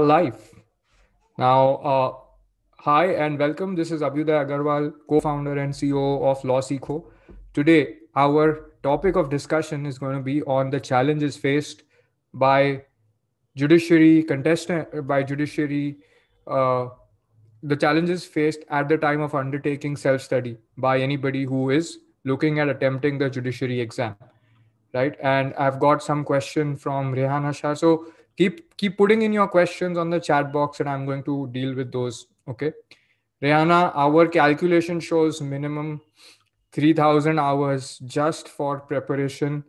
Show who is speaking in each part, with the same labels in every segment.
Speaker 1: live. Now, uh, hi and welcome. This is Abhyuday Agarwal, co-founder and CEO of LawSikho. Today, our topic of discussion is going to be on the challenges faced by judiciary contestant by judiciary uh, the challenges faced at the time of undertaking self-study by anybody who is looking at attempting the judiciary exam right and i've got some question from rehan shah so keep keep putting in your questions on the chat box and i'm going to deal with those okay? Rihanna, our calculation shows minimum 3000 hours just for preparation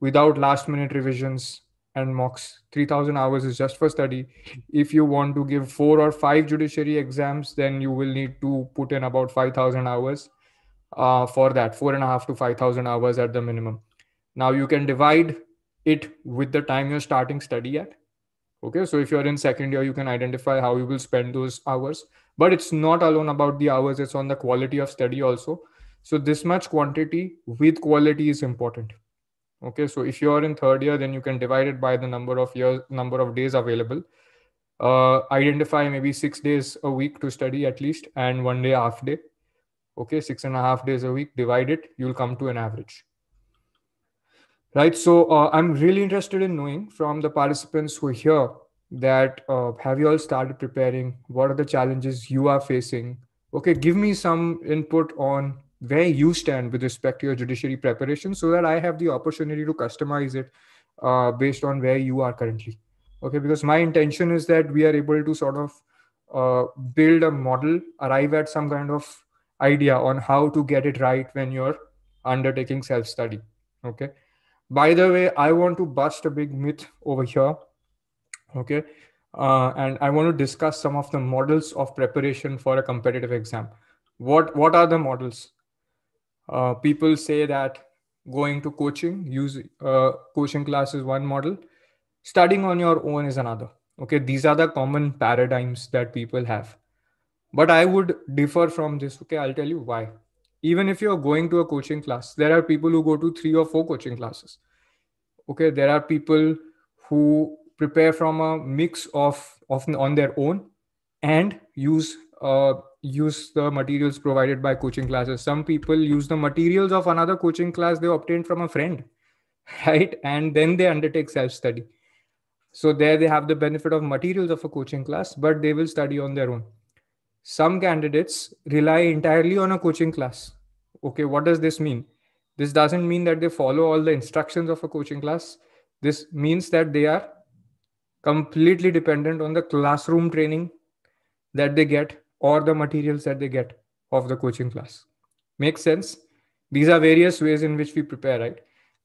Speaker 1: without last minute revisions and mocks. 3000 hours is just for study. If you want to give four or five judiciary exams then you will need to put in about 5000 hours uh, for that four and a half to 5000 hours at the minimum. Now you can divide it with the time you're starting study at okay so if you're in second year you can identify how you will spend those hours. But it's not alone about the hours it's on the quality of study also. So this much quantity with quality is important. Okay so if you're in third year then you can divide it by the number of years number of days available. Uh, identify maybe six days a week to study at least and one day half day. Okay six and a half days a week divide it you'll come to an average right? So uh, i'm really interested in knowing from the participants who are here that uh, have you all started preparing? What are the challenges you are facing? Okay give me some input on where you stand with respect to your judiciary preparation so that i have the opportunity to customize it uh, based on where you are currently. Okay because my intention is that we are able to sort of uh, build a model arrive at some kind of idea on how to get it right when you're undertaking self study okay by the way i want to bust a big myth over here okay? Uh, and i want to discuss some of the models of preparation for a competitive exam. What what are the models? Uh, people say that going to coaching use uh, coaching class is one model. Studying on your own is another okay? These are the common paradigms that people have. But i would differ from this okay? I'll tell you why. Even if you're going to a coaching class there are people who go to three or four coaching classes okay there are people who prepare from a mix of often on their own and use uh, use the materials provided by coaching classes. Some people use the materials of another coaching class they obtained from a friend right? And then they undertake self study so there they have the benefit of materials of a coaching class but they will study on their own. Some candidates rely entirely on a coaching class. Okay what does this mean this doesn't mean that they follow all the instructions of a coaching class this means that they are completely dependent on the classroom training that they get or the materials that they get of the coaching class. Makes sense? These are various ways in which we prepare, right?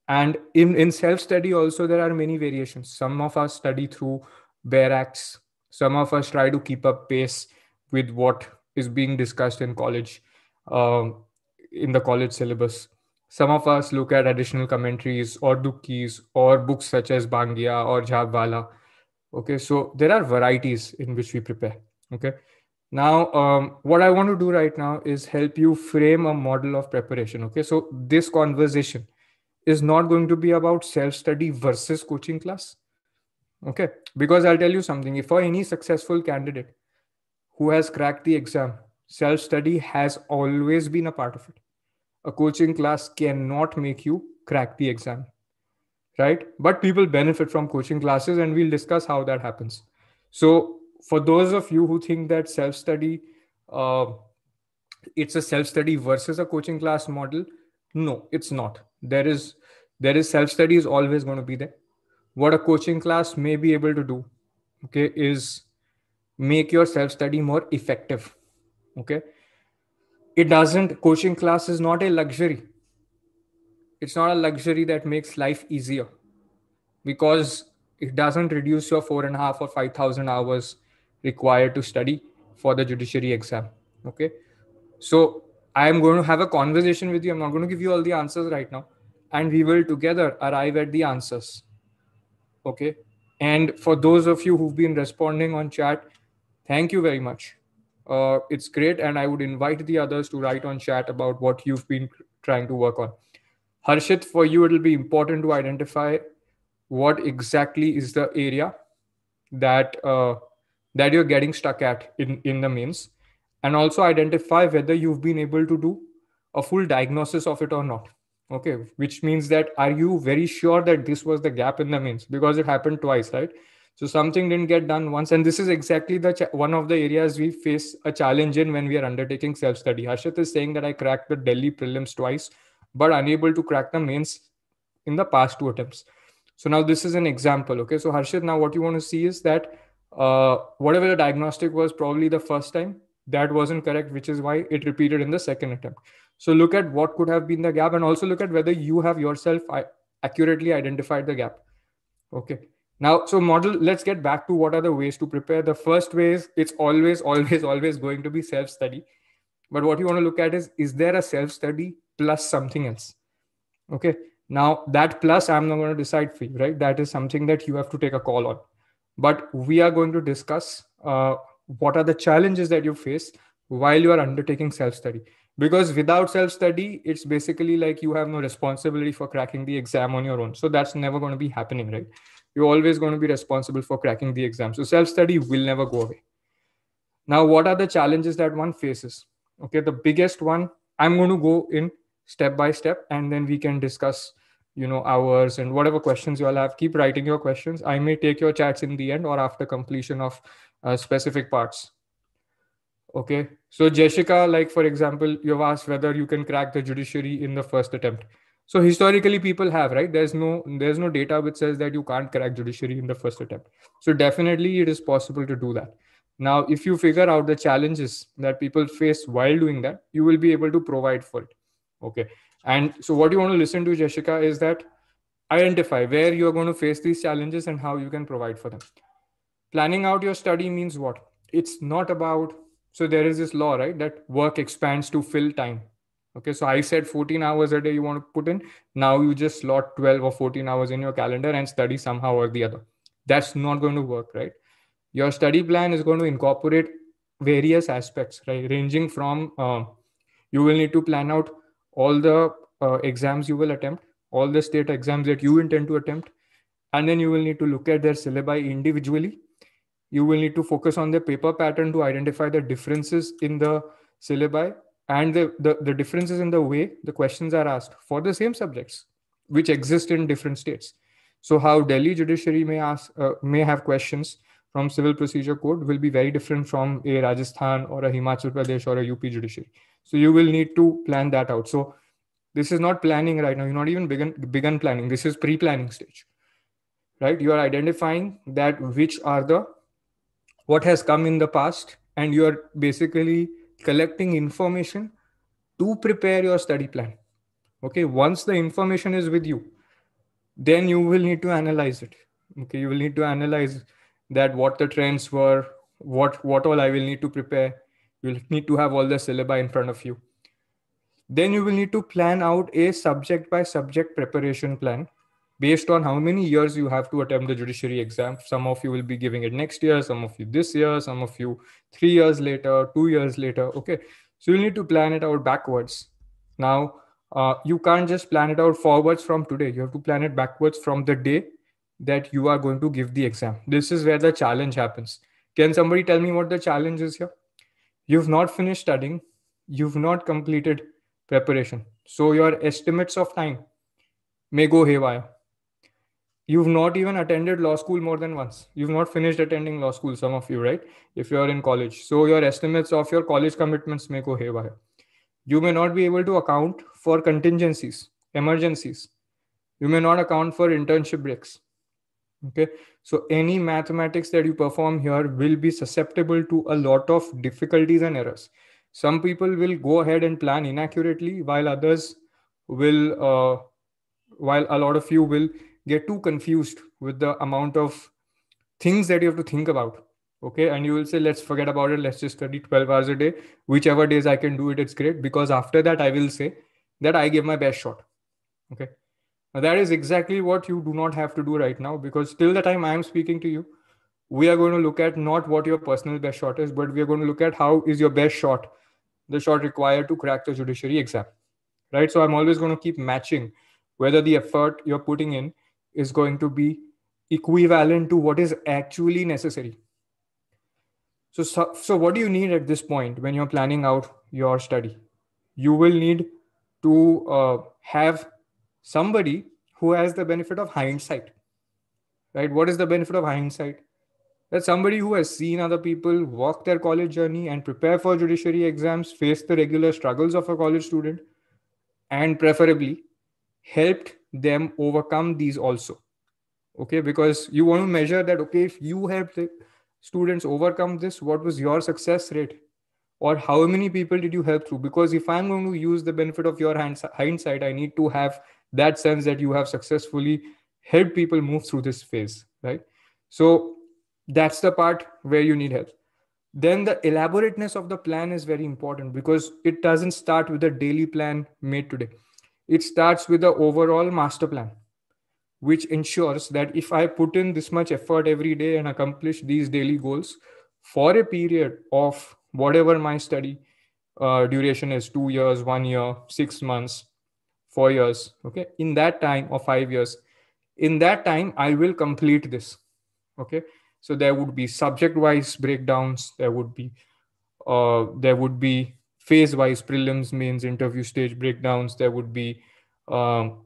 Speaker 1: And in, in self study, also, there are many variations. Some of us study through bare acts, some of us try to keep up pace with what is being discussed in college, um, in the college syllabus. Some of us look at additional commentaries or dukis or books such as Bangia or Jhabvala. Okay, so there are varieties in which we prepare. Okay, now, um, what I want to do right now is help you frame a model of preparation. Okay, so this conversation is not going to be about self study versus coaching class. Okay, because I'll tell you something if for any successful candidate who has cracked the exam, self study has always been a part of it. A coaching class cannot make you crack the exam, right? But people benefit from coaching classes, and we'll discuss how that happens. So, for those of you who think that self study uh, it's a self study versus a coaching class model no it's not there is there is self study is always going to be there what a coaching class may be able to do okay is make your self study more effective okay it doesn't coaching class is not a luxury it's not a luxury that makes life easier because it doesn't reduce your four and a half or five thousand hours required to study for the judiciary exam. Okay. So I am going to have a conversation with you. I'm not going to give you all the answers right now. And we will together arrive at the answers. Okay. And for those of you who've been responding on chat, thank you very much. Uh, it's great. And I would invite the others to write on chat about what you've been trying to work on. Harshit, for you, it'll be important to identify what exactly is the area that uh, that you're getting stuck at in, in the mains and also identify whether you've been able to do a full diagnosis of it or not okay which means that are you very sure that this was the gap in the mains because it happened twice right so something didn't get done once. And this is exactly the ch- one of the areas we face a challenge in when we are undertaking self study harshit is saying that i cracked the delhi prelims twice but unable to crack the mains in the past two attempts. So now this is an example okay? So harshit now what you want to see is that uh, whatever the diagnostic was probably the first time that wasn't correct which is why it repeated in the second attempt. So look at what could have been the gap and also look at whether you have yourself accurately identified the gap okay now so model let's get back to what are the ways to prepare. The first way is it's always always always going to be self study but what you want to look at is is there a self study plus something else? Okay now that plus i'm not going to decide for you right? That is something that you have to take a call on. But we are going to discuss uh, what are the challenges that you face while you are undertaking self study because without self study it's basically like you have no responsibility for cracking the exam on your own. So that's never going to be happening right you're always going to be responsible for cracking the exam. So self study will never go away. Now what are the challenges that one faces? Okay the biggest one i'm going to go in step by step and then we can discuss you know hours and whatever questions you all have. Keep writing your questions. I may take your chats in the end or after completion of uh, specific parts. Okay? So jessica like for example you've asked whether you can crack the judiciary in the first attempt so historically people have right? There's no there's no data which says that you can't crack judiciary in the first attempt. So definitely it is possible to do that. Now if you figure out the challenges that people face while doing that you will be able to provide for it. Okay. And so what you want to listen to jessica is that identify where you're going to face these challenges and how you can provide for them. Planning out your study means what? It's not about so there is this law right that work expands to fill time okay so i said 14 hours a day you want to put in. Now you just slot 12 or 14 hours in your calendar and study somehow or the other. That's not going to work right? Your study plan is going to incorporate various aspects right? Ranging from uh, you will need to plan out all the uh, exams you will attempt all the state exams that you intend to attempt and then you will need to look at their syllabi individually. You will need to focus on the paper pattern to identify the differences in the syllabi and the, the, the differences in the way the questions are asked for the same subjects which exist in different states. So how delhi judiciary may ask uh, may have questions from civil procedure code will be very different from a rajasthan or a himachal pradesh or a up judiciary. So you will need to plan that out. So this is not planning right now. You're not even begun begun planning. This is pre-planning stage right? You are identifying that which are the what has come in the past and you are basically collecting information to prepare your study plan. Okay once the information is with you then you will need to analyze it. Okay you will need to analyze that what the trends were what what all i will need to prepare. You'll need to have all the syllabi in front of you. Then you will need to plan out a subject by subject preparation plan based on how many years you have to attempt the judiciary exam. Some of you will be giving it next year, some of you this year, some of you three years later, two years later. Okay. So you'll need to plan it out backwards. Now, uh, you can't just plan it out forwards from today. You have to plan it backwards from the day that you are going to give the exam. This is where the challenge happens. Can somebody tell me what the challenge is here? You've not finished studying, you've not completed preparation. So your estimates of time may go haywire you've not even attended law school more than once. You've not finished attending law school some of you right? If you're in college. So your estimates of your college commitments may go haywire. You may not be able to account for contingencies emergencies. You may not account for internship breaks. Okay? So any mathematics that you perform here will be susceptible to a lot of difficulties and errors. Some people will go ahead and plan inaccurately while others will uh, while a lot of you will get too confused with the amount of things that you have to think about okay? And you will say let's forget about it. Let's just study 12 hours a day. Whichever days i can do it it's great. Because after that i will say that i gave my best shot okay? Now that is exactly what you do not have to do right now because till the time i am speaking to you we are going to look at not what your personal best shot is but we are going to look at how is your best shot the shot required to crack the judiciary exam right? So i'm always going to keep matching whether the effort you're putting in is going to be equivalent to what is actually necessary. So, so so what do you need at this point when you're planning out your study? You will need to uh, have somebody who has the benefit of hindsight right? What is the benefit of hindsight? That somebody who has seen other people walk their college journey and prepare for judiciary exams face the regular struggles of a college student and preferably helped them overcome these also. Okay because you want to measure that okay if you helped students overcome this what was your success rate? Or how many people did you help through? Because if i'm going to use the benefit of your hindsight i need to have that sense that you have successfully helped people move through this phase right? So that's the part where you need help. Then the elaborateness of the plan is very important because it doesn't start with a daily plan made today it starts with the overall master plan which ensures that if i put in this much effort every day and accomplish these daily goals for a period of whatever my study uh, duration is two years one year six months four years okay? In that time or five years in that time i will complete this okay? So there would be subject wise breakdowns there would be uh, there would be phase wise prelims mains interview stage breakdowns there would be um,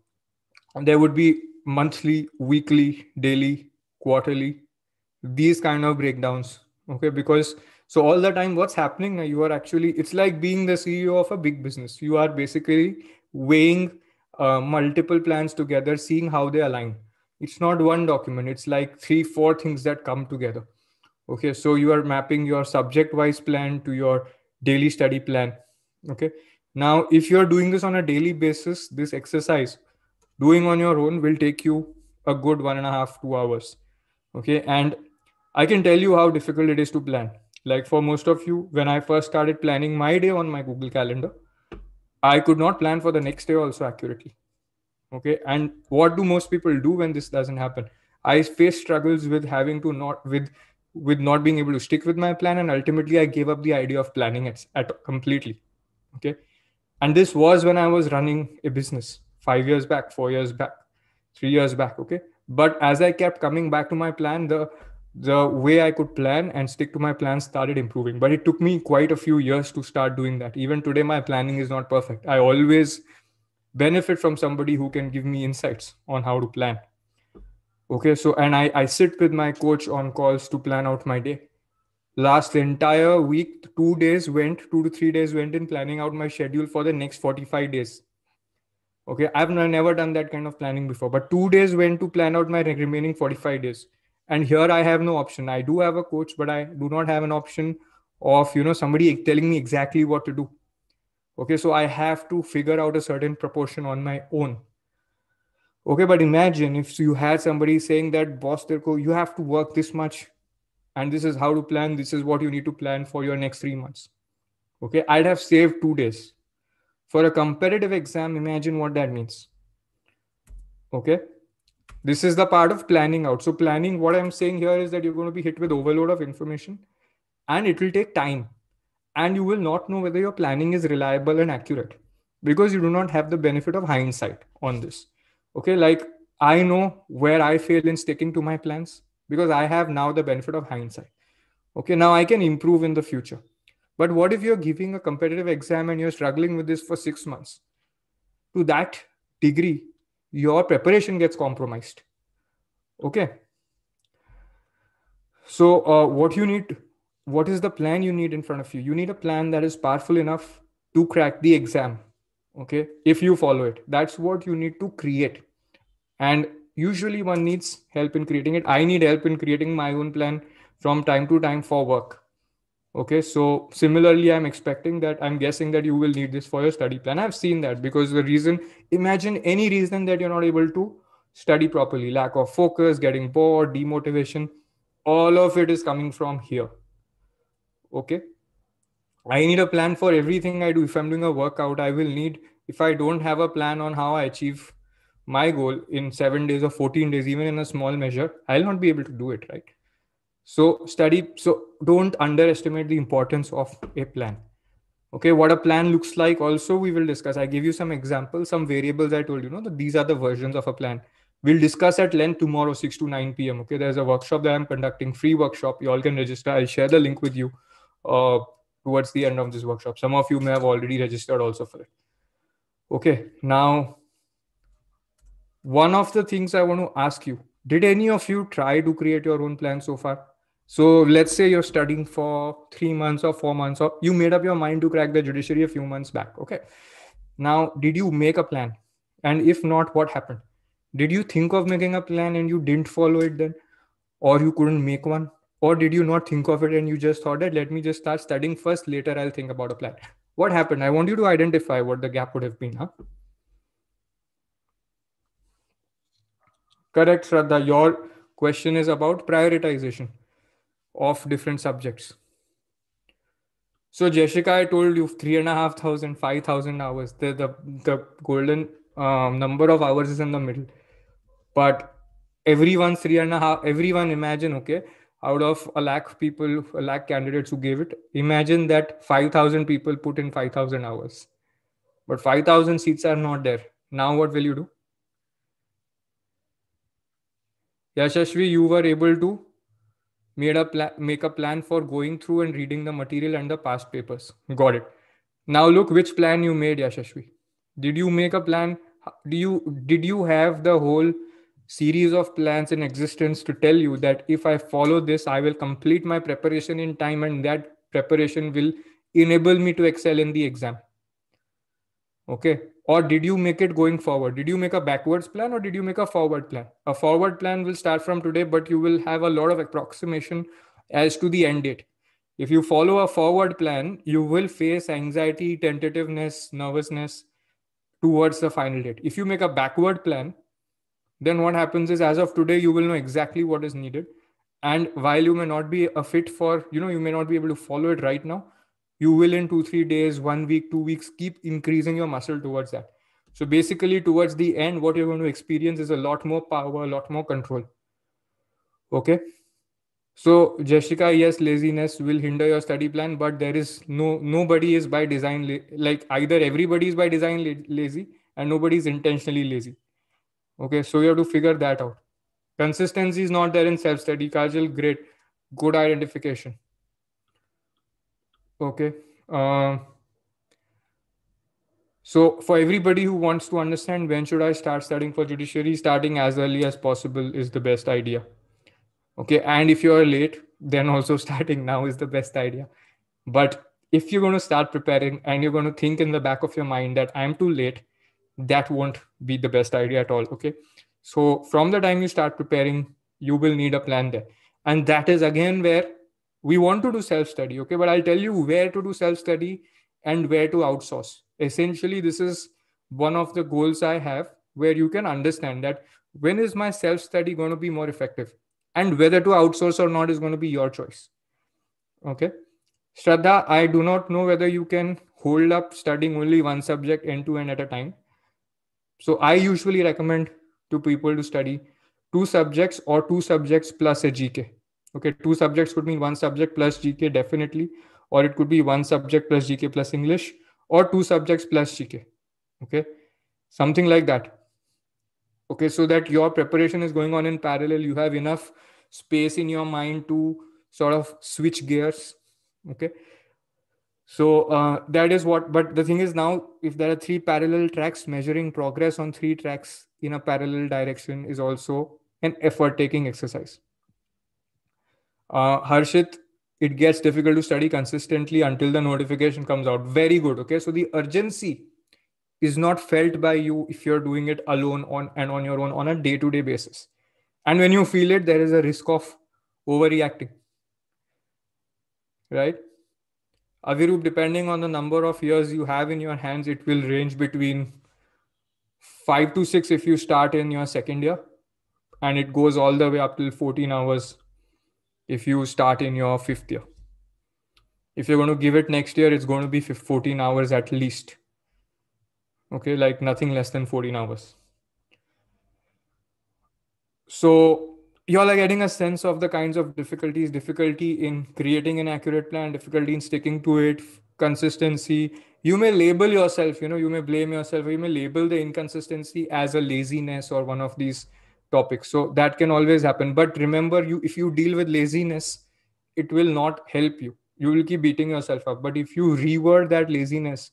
Speaker 1: there would be monthly weekly daily quarterly these kind of breakdowns. Okay because so all the time what's happening you are actually it's like being the ceo of a big business. You are basically weighing uh, multiple plans together seeing how they align. It's not one document it's like three four things that come together. Okay so you are mapping your subject wise plan to your daily study plan okay? Now if you're doing this on a daily basis this exercise doing on your own will take you a good one and a half two hours okay? And i can tell you how difficult it is to plan. Like for most of you when i first started planning my day on my google calendar i could not plan for the next day also accurately okay? And what do most people do when this doesn't happen? I face struggles with having to not with with not being able to stick with my plan and ultimately i gave up the idea of planning it at completely okay? And this was when i was running a business 5 years back 4 years back 3 years back okay? But as i kept coming back to my plan the the way i could plan and stick to my plan started improving. But it took me quite a few years to start doing that. Even today my planning is not perfect. I always benefit from somebody who can give me insights on how to plan okay so and i i sit with my coach on calls to plan out my day. Last entire week two days went two to three days went in planning out my schedule for the next 45 days. Okay i've never done that kind of planning before but two days went to plan out my remaining 45 days. And here i have no option. I do have a coach but i do not have an option of you know somebody telling me exactly what to do. Okay so i have to figure out a certain proportion on my own okay but imagine if you had somebody saying that boss you have to work this much and this is how to plan this is what you need to plan for your next 3 months. Okay i'd have saved 2 days. For a competitive exam imagine what that means. Okay this is the part of planning out. So planning what i'm saying here is that you're going to be hit with overload of information and it will take time. And you will not know whether your planning is reliable and accurate because you do not have the benefit of hindsight on this okay like i know where i fail in sticking to my plans because i have now the benefit of hindsight. Okay now i can improve in the future. But what if you're giving a competitive exam and you're struggling with this for 6 months? To that degree your preparation gets compromised. Okay. So uh, what you need what is the plan you need in front of you? You need a plan that is powerful enough to crack the exam okay? If you follow it. That's what you need to create. And usually one needs help in creating it. I need help in creating my own plan from time to time for work. Okay? So similarly i'm expecting that i'm guessing that you will need this for your study plan. I've seen that because the reason imagine any reason that you're not able to study properly. Lack of focus getting bored demotivation all of it is coming from here. Okay i need a plan for everything i do. If i'm doing a workout i will need if i don't have a plan on how i achieve my goal in 7 days or 14 days even in a small measure i'll not be able to do it right? So study so don't underestimate the importance of a plan. Okay what a plan looks like also we will discuss. I give you some examples some variables i told you know that these are the versions of a plan. We'll discuss at length tomorrow 6 to 9 pm okay? There's a workshop that i'm conducting free workshop. You all can register. I'll share the link with you. Uh, towards the end of this workshop. Some of you may have already registered also for it. Okay now one of the things i want to ask you did any of you try to create your own plan so far? So let's say you're studying for three months or four months or you made up your mind to crack the judiciary a few months back okay? Now did you make a plan? And if not what happened? Did you think of making a plan and you didn't follow it then? Or you couldn't make one or did you not think of it and you just thought that let me just start studying first later i'll think about a plan. What happened? I want you to identify what the gap would have been huh? Correct shraddha. Your question is about prioritization of different subjects. So jessica i told you three and a half thousand five thousand hours. The the, the golden um, number of hours is in the middle. But everyone three and a half everyone imagine okay out of a lakh people a lakh candidates who gave it. Imagine that 5000 people put in 5000 hours. But 5000 seats are not there. Now what will you do? Yashashvi you were able to made a plan make a plan for going through and reading the material and the past papers. Got it. Now look which plan you made yashashvi did you make a plan? Do you did you have the whole series of plans in existence to tell you that if I follow this, I will complete my preparation in time and that preparation will enable me to excel in the exam. Okay. Or did you make it going forward? Did you make a backwards plan or did you make a forward plan? A forward plan will start from today, but you will have a lot of approximation as to the end date. If you follow a forward plan, you will face anxiety, tentativeness, nervousness towards the final date. If you make a backward plan, then what happens is as of today you will know exactly what is needed. And while you may not be a fit for you know you may not be able to follow it right now you will in 2 3 days 1 week 2 weeks keep increasing your muscle towards that. So basically towards the end what you're going to experience is a lot more power a lot more control. Okay? So jessica yes laziness will hinder your study plan but there is no nobody is by design like either everybody is by design lazy and nobody is intentionally lazy Okay, so you have to figure that out. Consistency is not there in self study. Kajal, great. Good identification. Okay. Uh, so for everybody who wants to understand when should I start studying for judiciary, starting as early as possible is the best idea. Okay. And if you're late, then also starting now is the best idea. But if you're going to start preparing and you're going to think in the back of your mind that I'm too late, that won't be the best idea at all okay? So from the time you start preparing you will need a plan there. And that is again where we want to do self study okay? But i'll tell you where to do self study and where to outsource. Essentially this is one of the goals i have where you can understand that when is my self study going to be more effective and whether to outsource or not is going to be your choice okay? Shraddha, I do not know whether you can hold up studying only one subject end to end at a time. So I usually recommend to people to study two subjects or two subjects plus a GK. Okay, two subjects could mean one subject plus GK definitely, or it could be one subject plus GK plus English, or two subjects plus GK. Okay, something like that. Okay, so that your preparation is going on in parallel, you have enough space in your mind to sort of switch gears. Okay, so uh, that is what, but the thing is now, if there are three parallel tracks, measuring progress on three tracks in a parallel direction is also an effort taking exercise. Uh, Harshit, it gets difficult to study consistently until the notification comes out. Very good. Okay. So the urgency is not felt by you if you're doing it alone on and on your own on a day to day basis. And when you feel it, there is a risk of overreacting. Right? Avirup, depending on the number of years you have in your hands, it will range between five to six if you start in your second year, and it goes all the way up till 14 hours if you start in your fifth year. If you're going to give it next year, it's going to be 14 hours at least. Okay, like nothing less than 14 hours. So you're like getting a sense of the kinds of difficulties difficulty in creating an accurate plan difficulty in sticking to it consistency. You may label yourself you know you may blame yourself you may label the inconsistency as a laziness or one of these topics. So that can always happen. But remember you if you deal with laziness it will not help you. You will keep beating yourself up. But if you reword that laziness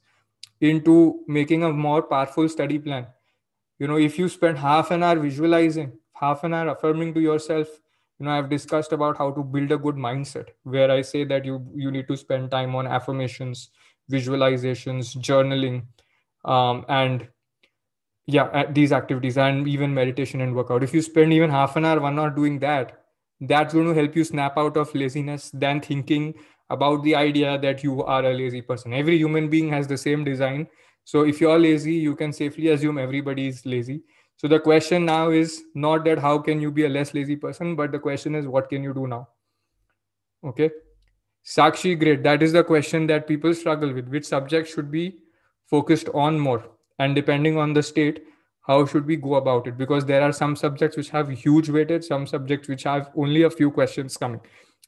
Speaker 1: into making a more powerful study plan you know if you spend half an hour visualizing half an hour affirming to yourself you know i've discussed about how to build a good mindset where i say that you you need to spend time on affirmations visualizations journaling um, and yeah these activities and even meditation and workout. If you spend even half an hour one hour doing that that's going to help you snap out of laziness than thinking about the idea that you are a lazy person. Every human being has the same design. So if you're lazy you can safely assume everybody is lazy so the question now is not that how can you be a less lazy person but the question is what can you do now? Okay. Sakshi great. That is the question that people struggle with. Which subject should be focused on more? And depending on the state how should we go about it? Because there are some subjects which have huge weightage some subjects which have only a few questions coming.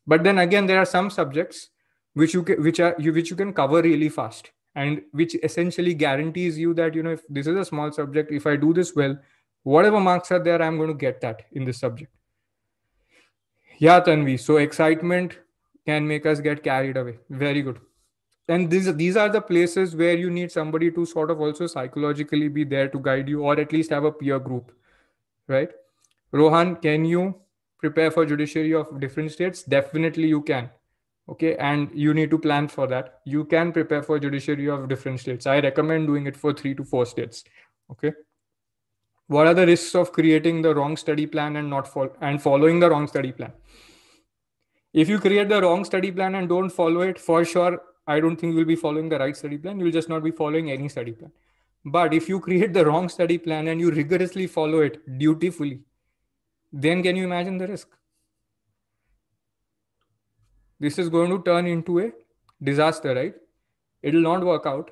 Speaker 1: But then again there are some subjects which you can, which are you which you can cover really fast and which essentially guarantees you that you know if this is a small subject if i do this well whatever marks are there i'm going to get that in this subject. Yeah tanvi so excitement can make us get carried away. Very good. And these these are the places where you need somebody to sort of also psychologically be there to guide you or at least have a peer group right? Rohan can you prepare for judiciary of different states? Definitely you can okay? And you need to plan for that. You can prepare for judiciary of different states. I recommend doing it for 3 to 4 states okay what are the risks of creating the wrong study plan and not fol- and following the wrong study plan if you create the wrong study plan and don't follow it for sure I don't think you'll be following the right study plan. You'll just not be following any study plan. But if you create the wrong study plan and you rigorously follow it dutifully, then can you imagine the risk? This is going to turn into a disaster, right? It will not work out.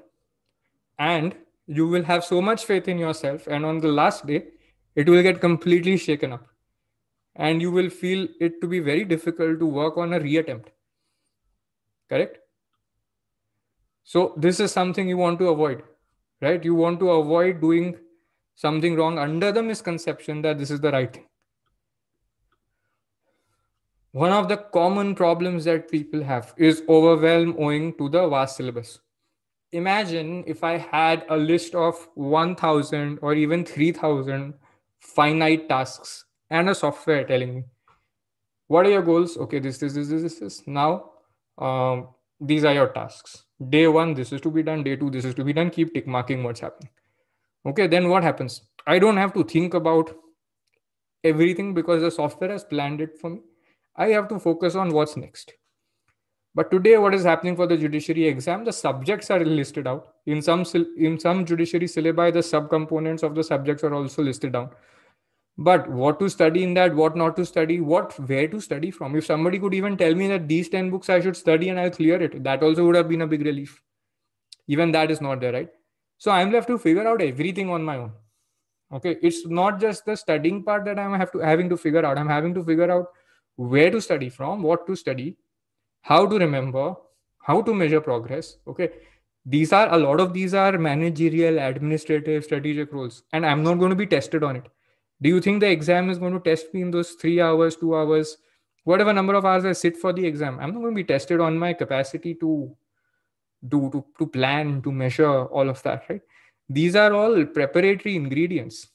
Speaker 1: And you will have so much faith in yourself. And on the last day, it will get completely shaken up. And you will feel it to be very difficult to work on a reattempt. Correct? So this is something you want to avoid, right? You want to avoid doing something wrong under the misconception that this is the right thing. One of the common problems that people have is overwhelm owing to the vast syllabus. Imagine if I had a list of 1000 or even 3000 finite tasks and a software telling me, what are your goals? Okay, this, this, this, this, this, this. Now, um, these are your tasks. Day one this is to be done. Day two this is to be done. Keep tick marking what's happening. Okay then what happens? I don't have to think about everything because the software has planned it for me. I have to focus on what's next but today what is happening for the judiciary exam? The subjects are listed out. In some in some judiciary syllabi the subcomponents of the subjects are also listed down. But what to study in that what not to study what where to study from? If somebody could even tell me that these 10 books i should study and i'll clear it that also would have been a big relief. Even that is not there right? So i'm left to figure out everything on my own. Okay it's not just the studying part that i'm have to having to figure out. I'm having to figure out where to study from what to study how to remember how to measure progress okay? These are a lot of these are managerial administrative strategic roles and i'm not going to be tested on it. Do you think the exam is going to test me in those three hours two hours? Whatever number of hours i sit for the exam i'm not going to be tested on my capacity to do to, to plan to measure all of that right? These are all preparatory ingredients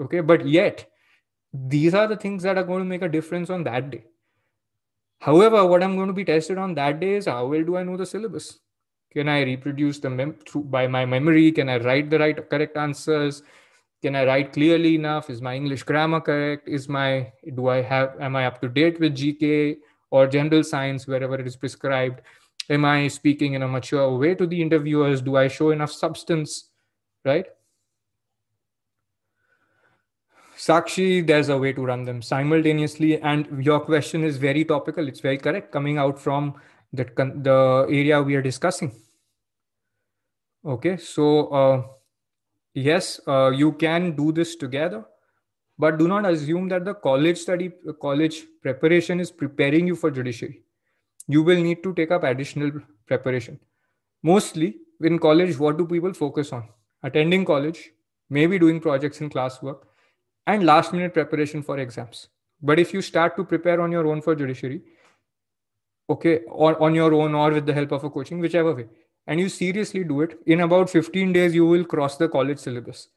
Speaker 1: okay? But yet these are the things that are going to make a difference on that day however what i'm going to be tested on that day is how well do i know the syllabus? Can i reproduce the mem- through, by my memory? Can i write the right correct answers? Can i write clearly enough? Is my english grammar correct? Is my do i have am i up to date with gk or general science wherever it is prescribed? Am i speaking in a mature way to the interviewers? Do i show enough substance right sakshi there's a way to run them simultaneously. And your question is very topical. It's very correct. Coming out from the, the area we are discussing. Okay so uh, yes uh, you can do this together but do not assume that the college study college preparation is preparing you for judiciary. You will need to take up additional preparation. Mostly in college what do people focus on? Attending college maybe doing projects in classwork and last minute preparation for exams. But if you start to prepare on your own for judiciary, okay, or on your own or with the help of a coaching, whichever way, and you seriously do it, in about 15 days, you will cross the college syllabus.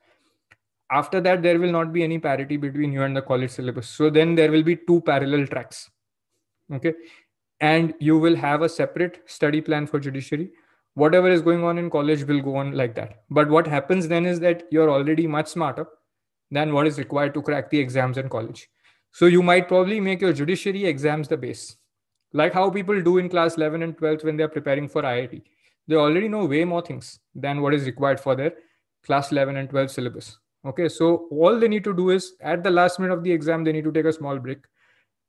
Speaker 1: After that, there will not be any parity between you and the college syllabus. So then there will be two parallel tracks. Okay. And you will have a separate study plan for judiciary. Whatever is going on in college will go on like that. But what happens then is that you're already much smarter than what is required to crack the exams in college. So you might probably make your judiciary exams the base, like how people do in class 11 and 12 when they're preparing for IIT. They already know way more things than what is required for their class 11 and 12 syllabus. Okay, so all they need to do is at the last minute of the exam, they need to take a small break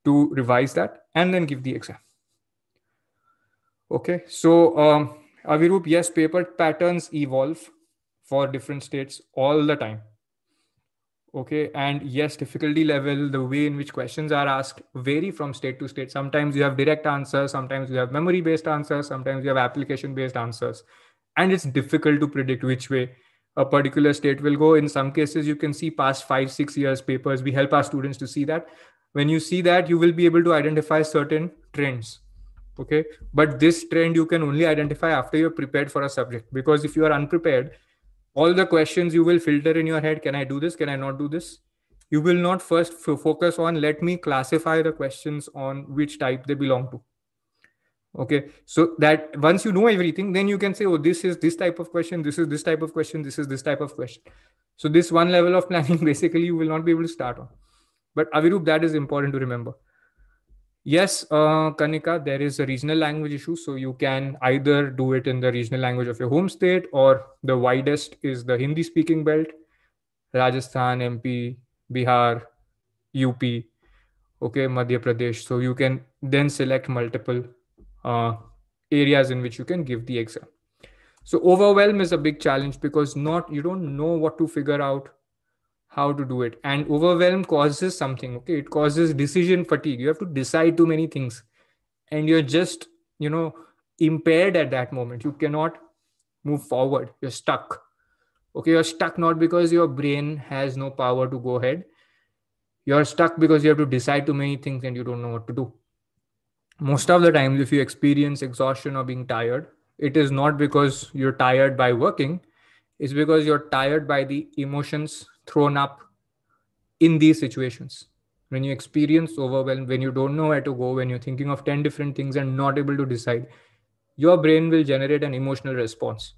Speaker 1: to revise that and then give the exam. Okay, so um, Avirup, yes, paper patterns evolve for different states all the time okay and yes difficulty level the way in which questions are asked vary from state to state. Sometimes you have direct answers sometimes you have memory based answers sometimes you have application based answers. And it's difficult to predict which way a particular state will go. In some cases you can see past 5 6 years papers. We help our students to see that. When you see that you will be able to identify certain trends okay? But this trend you can only identify after you're prepared for a subject. Because if you are unprepared all the questions you will filter in your head can i do this? Can i not do this? You will not first f- focus on let me classify the questions on which type they belong to. Okay? So that once you know everything then you can say oh this is this type of question this is this type of question this is this type of question. So this one level of planning basically you will not be able to start on. But avirup that is important to remember Yes, uh, Kanika, there is a regional language issue. So you can either do it in the regional language of your home state, or the widest is the Hindi speaking belt Rajasthan, MP, Bihar, UP, okay, Madhya Pradesh. So you can then select multiple uh, areas in which you can give the exam. So overwhelm is a big challenge because not you don't know what to figure out how to do it. And overwhelm causes something okay? It causes decision fatigue. You have to decide too many things. And you're just you know impaired at that moment. You cannot move forward. You're stuck okay? You're stuck not because your brain has no power to go ahead. You're stuck because you have to decide too many things and you don't know what to do. Most of the times if you experience exhaustion or being tired it is not because you're tired by working. It's because you're tired by the emotions thrown up in these situations. When you experience overwhelm when you don't know where to go when you're thinking of 10 different things and not able to decide your brain will generate an emotional response.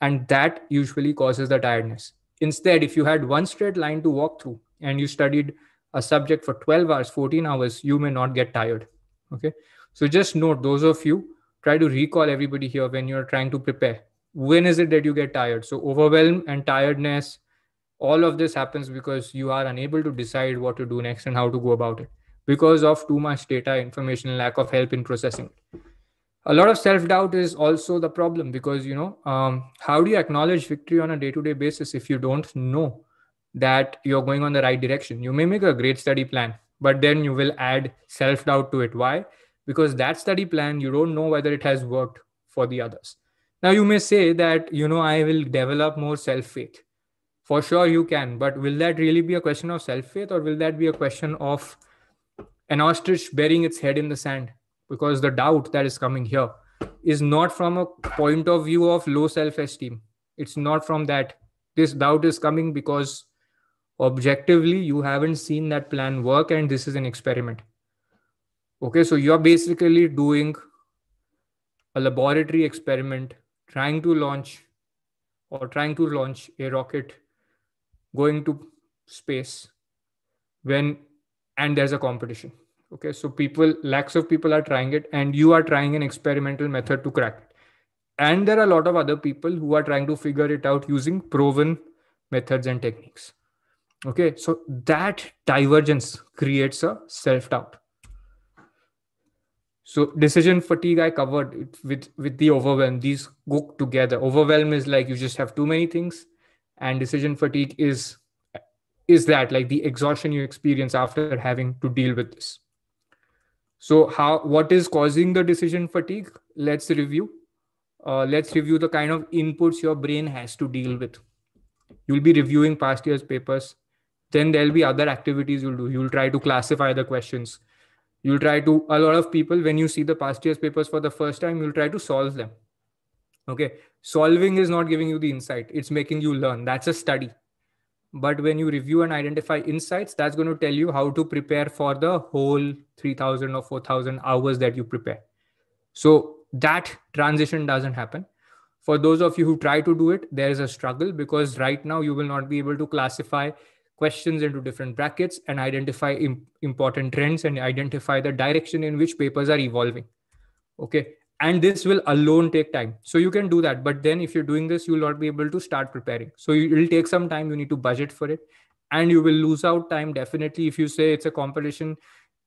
Speaker 1: And that usually causes the tiredness. Instead if you had one straight line to walk through and you studied a subject for 12 hours 14 hours you may not get tired. Okay? So just note those of you try to recall everybody here when you're trying to prepare. When is it that you get tired? So overwhelm and tiredness all of this happens because you are unable to decide what to do next and how to go about it because of too much data information lack of help in processing a lot of self-doubt is also the problem because you know um, how do you acknowledge victory on a day-to-day basis if you don't know that you're going on the right direction? You may make a great study plan but then you will add self-doubt to it. Why? Because that study plan you don't know whether it has worked for the others. Now you may say that you know i will develop more self-faith for sure you can but will that really be a question of self faith or will that be a question of an ostrich burying its head in the sand? Because the doubt that is coming here is not from a point of view of low self esteem it's not from that this doubt is coming because objectively you haven't seen that plan work and this is an experiment. Okay so you're basically doing a laboratory experiment trying to launch or trying to launch a rocket going to space when and there's a competition. Okay so people lakhs of people are trying it and you are trying an experimental method to crack it. And there are a lot of other people who are trying to figure it out using proven methods and techniques. Okay so that divergence creates a self doubt so decision fatigue i covered with with the overwhelm. These go together. Overwhelm is like you just have too many things and decision fatigue is is that like the exhaustion you experience after having to deal with this. So how what is causing the decision fatigue? Let's review. Uh, let's review the kind of inputs your brain has to deal with. You'll be reviewing past year's papers. Then there'll be other activities you'll do. You'll try to classify the questions. You'll try to a lot of people when you see the past year's papers for the first time you'll try to solve them okay? Solving is not giving you the insight. It's making you learn. That's a study. But when you review and identify insights that's going to tell you how to prepare for the whole 3000 or 4000 hours that you prepare. So that transition doesn't happen. For those of you who try to do it there is a struggle because right now you will not be able to classify questions into different brackets and identify Im- important trends and identify the direction in which papers are evolving. Okay and this will alone take time. So you can do that. But then if you're doing this you will not be able to start preparing. So it will take some time. You need to budget for it. And you will lose out time definitely. If you say it's a competition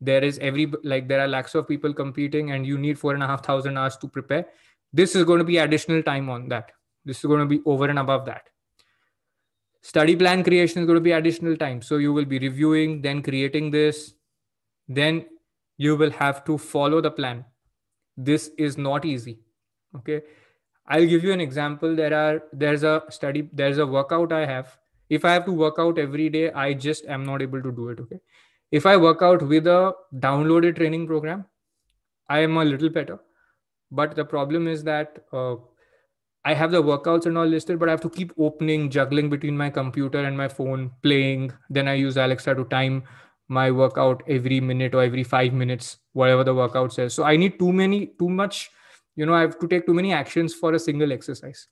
Speaker 1: there is every like there are lakhs of people competing and you need four and a half thousand hours to prepare this is going to be additional time on that. This is going to be over and above that. Study plan creation is going to be additional time. So you will be reviewing then creating this then you will have to follow the plan this is not easy. Okay? I'll give you an example. There are there's a study there's a workout i have. If i have to work out every day i just am not able to do it okay? If i work out with a downloaded training program i am a little better. But the problem is that uh, i have the workouts and all listed but i have to keep opening juggling between my computer and my phone playing. Then i use alexa to time my workout every minute or every five minutes, whatever the workout says. So I need too many, too much, you know, I have to take too many actions for a single exercise.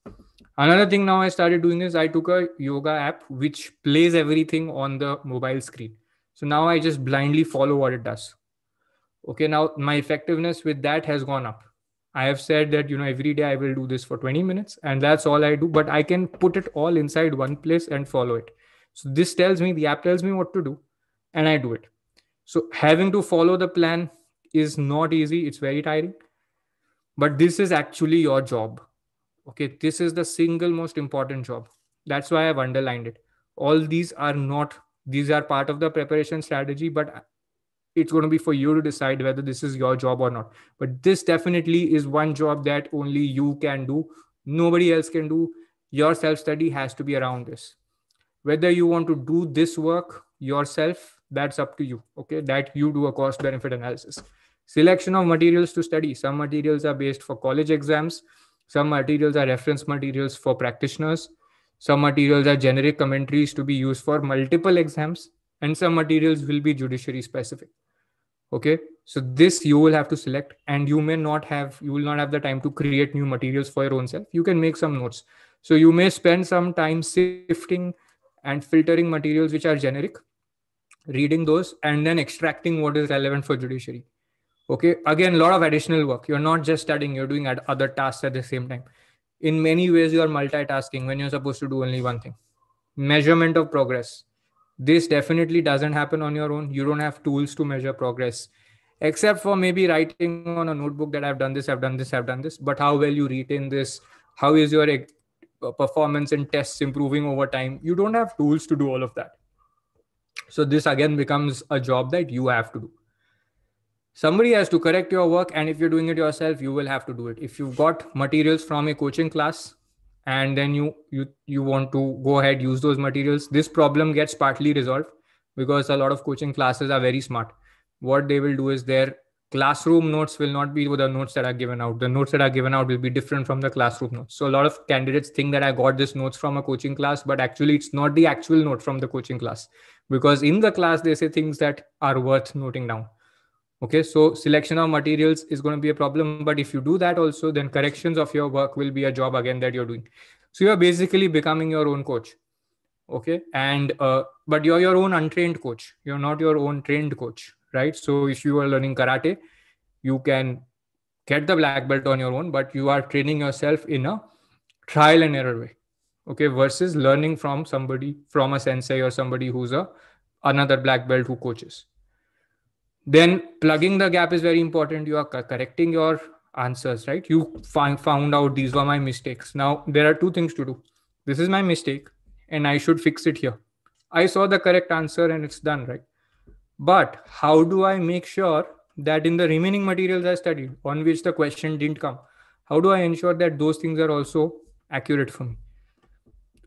Speaker 1: Another thing now I started doing is I took a yoga app which plays everything on the mobile screen. So now I just blindly follow what it does. Okay, now my effectiveness with that has gone up. I have said that, you know, every day I will do this for 20 minutes and that's all I do, but I can put it all inside one place and follow it. So this tells me, the app tells me what to do and I do it. So having to follow the plan is not easy. It's very tiring. But this is actually your job. Okay. This is the single most important job. That's why I've underlined it. All these are not, these are part of the preparation strategy, but it's going to be for you to decide whether this is your job or not. But this definitely is one job that only you can do. Nobody else can do. Your self study has to be around this. Whether you want to do this work yourself that's up to you okay? That you do a cost benefit analysis. Selection of materials to study. Some materials are based for college exams. Some materials are reference materials for practitioners. Some materials are generic commentaries to be used for multiple exams. And some materials will be judiciary specific okay? So this you will have to select. And you may not have you will not have the time to create new materials for your own self. You can make some notes. So you may spend some time sifting and filtering materials which are generic reading those and then extracting what is relevant for judiciary. Okay? Again a lot of additional work. You're not just studying you're doing other tasks at the same time. In many ways you are multitasking when you're supposed to do only one thing. Measurement of progress. This definitely doesn't happen on your own. You don't have tools to measure progress except for maybe writing on a notebook that i've done this i've done this i've done this. But how well you retain this? How is your performance in tests improving over time? You don't have tools to do all of that so this again becomes a job that you have to do. Somebody has to correct your work, and if you're doing it yourself, you will have to do it. If you've got materials from a coaching class and then you you you want to go ahead use those materials, this problem gets partly resolved because a lot of coaching classes are very smart. What they will do is their classroom notes will not be the notes that are given out. The notes that are given out will be different from the classroom notes. So a lot of candidates think that I got this notes from a coaching class, but actually it's not the actual note from the coaching class because in the class they say things that are worth noting down. Okay so selection of materials is going to be a problem but if you do that also then corrections of your work will be a job again that you're doing. So you're basically becoming your own coach. Okay and uh, but you're your own untrained coach. You're not your own trained coach right? So if you are learning karate you can get the black belt on your own but you are training yourself in a trial and error way. Okay versus learning from somebody from a sensei or somebody who's a another black belt who coaches. Then plugging the gap is very important. You are correcting your answers right? You find, found out these were my mistakes. Now there are two things to do. This is my mistake and i should fix it here. I saw the correct answer and it's done right? But how do i make sure that in the remaining materials i studied on which the question didn't come how do i ensure that those things are also accurate for me?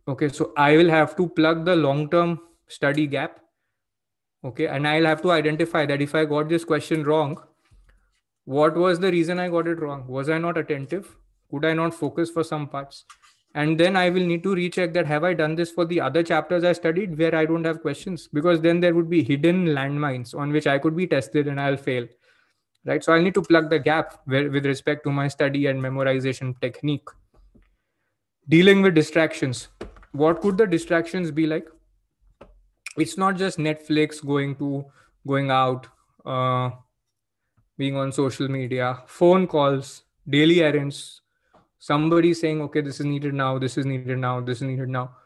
Speaker 1: Okay so i will have to plug the long term study gap okay and i'll have to identify that if i got this question wrong what was the reason i got it wrong? Was i not attentive? Could i not focus for some parts? And then i will need to recheck that have i done this for the other chapters i studied where i don't have questions? Because then there would be hidden landmines on which i could be tested and i'll fail right? So I'll need to plug the gap where, with respect to my study and memorization technique. Dealing with distractions. What could the distractions be like it's not just netflix going to going out uh, being on social media. Phone calls daily errands. Somebody saying okay this is needed now this is needed now this is needed now.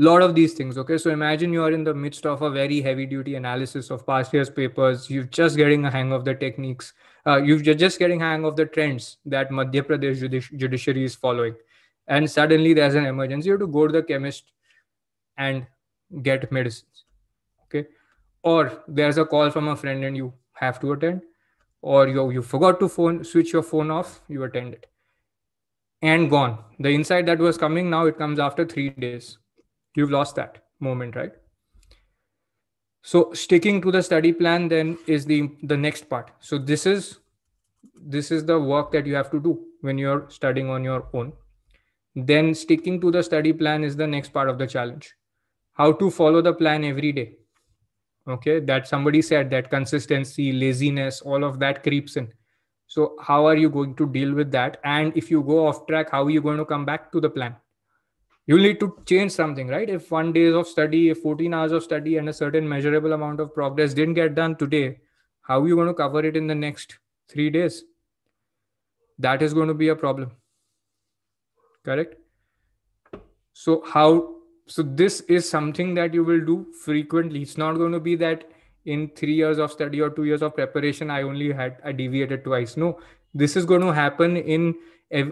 Speaker 1: A lot of these things okay? So imagine you are in the midst of a very heavy duty analysis of past year's papers. You're just getting a hang of the techniques. Uh, you're just getting hang of the trends that madhya pradesh judici- judiciary is following. And suddenly there's an emergency. You have to go to the chemist and get medicines okay or there's a call from a friend and you have to attend. Or you, you forgot to phone switch your phone off you attend it. And gone. The insight that was coming now it comes after three days. You've lost that moment right? So sticking to the study plan then is the the next part. So this is this is the work that you have to do when you're studying on your own. Then sticking to the study plan is the next part of the challenge. How to follow the plan every day okay that somebody said that consistency laziness all of that creeps in. So how are you going to deal with that? And if you go off track how are you going to come back to the plan? You need to change something right? If one day of study if 14 hours of study and a certain measurable amount of progress didn't get done today how are you going to cover it in the next three days? That is going to be a problem. Correct? So how so this is something that you will do frequently. It's not going to be that in three years of study or two years of preparation i only had i deviated twice. No this is going to happen in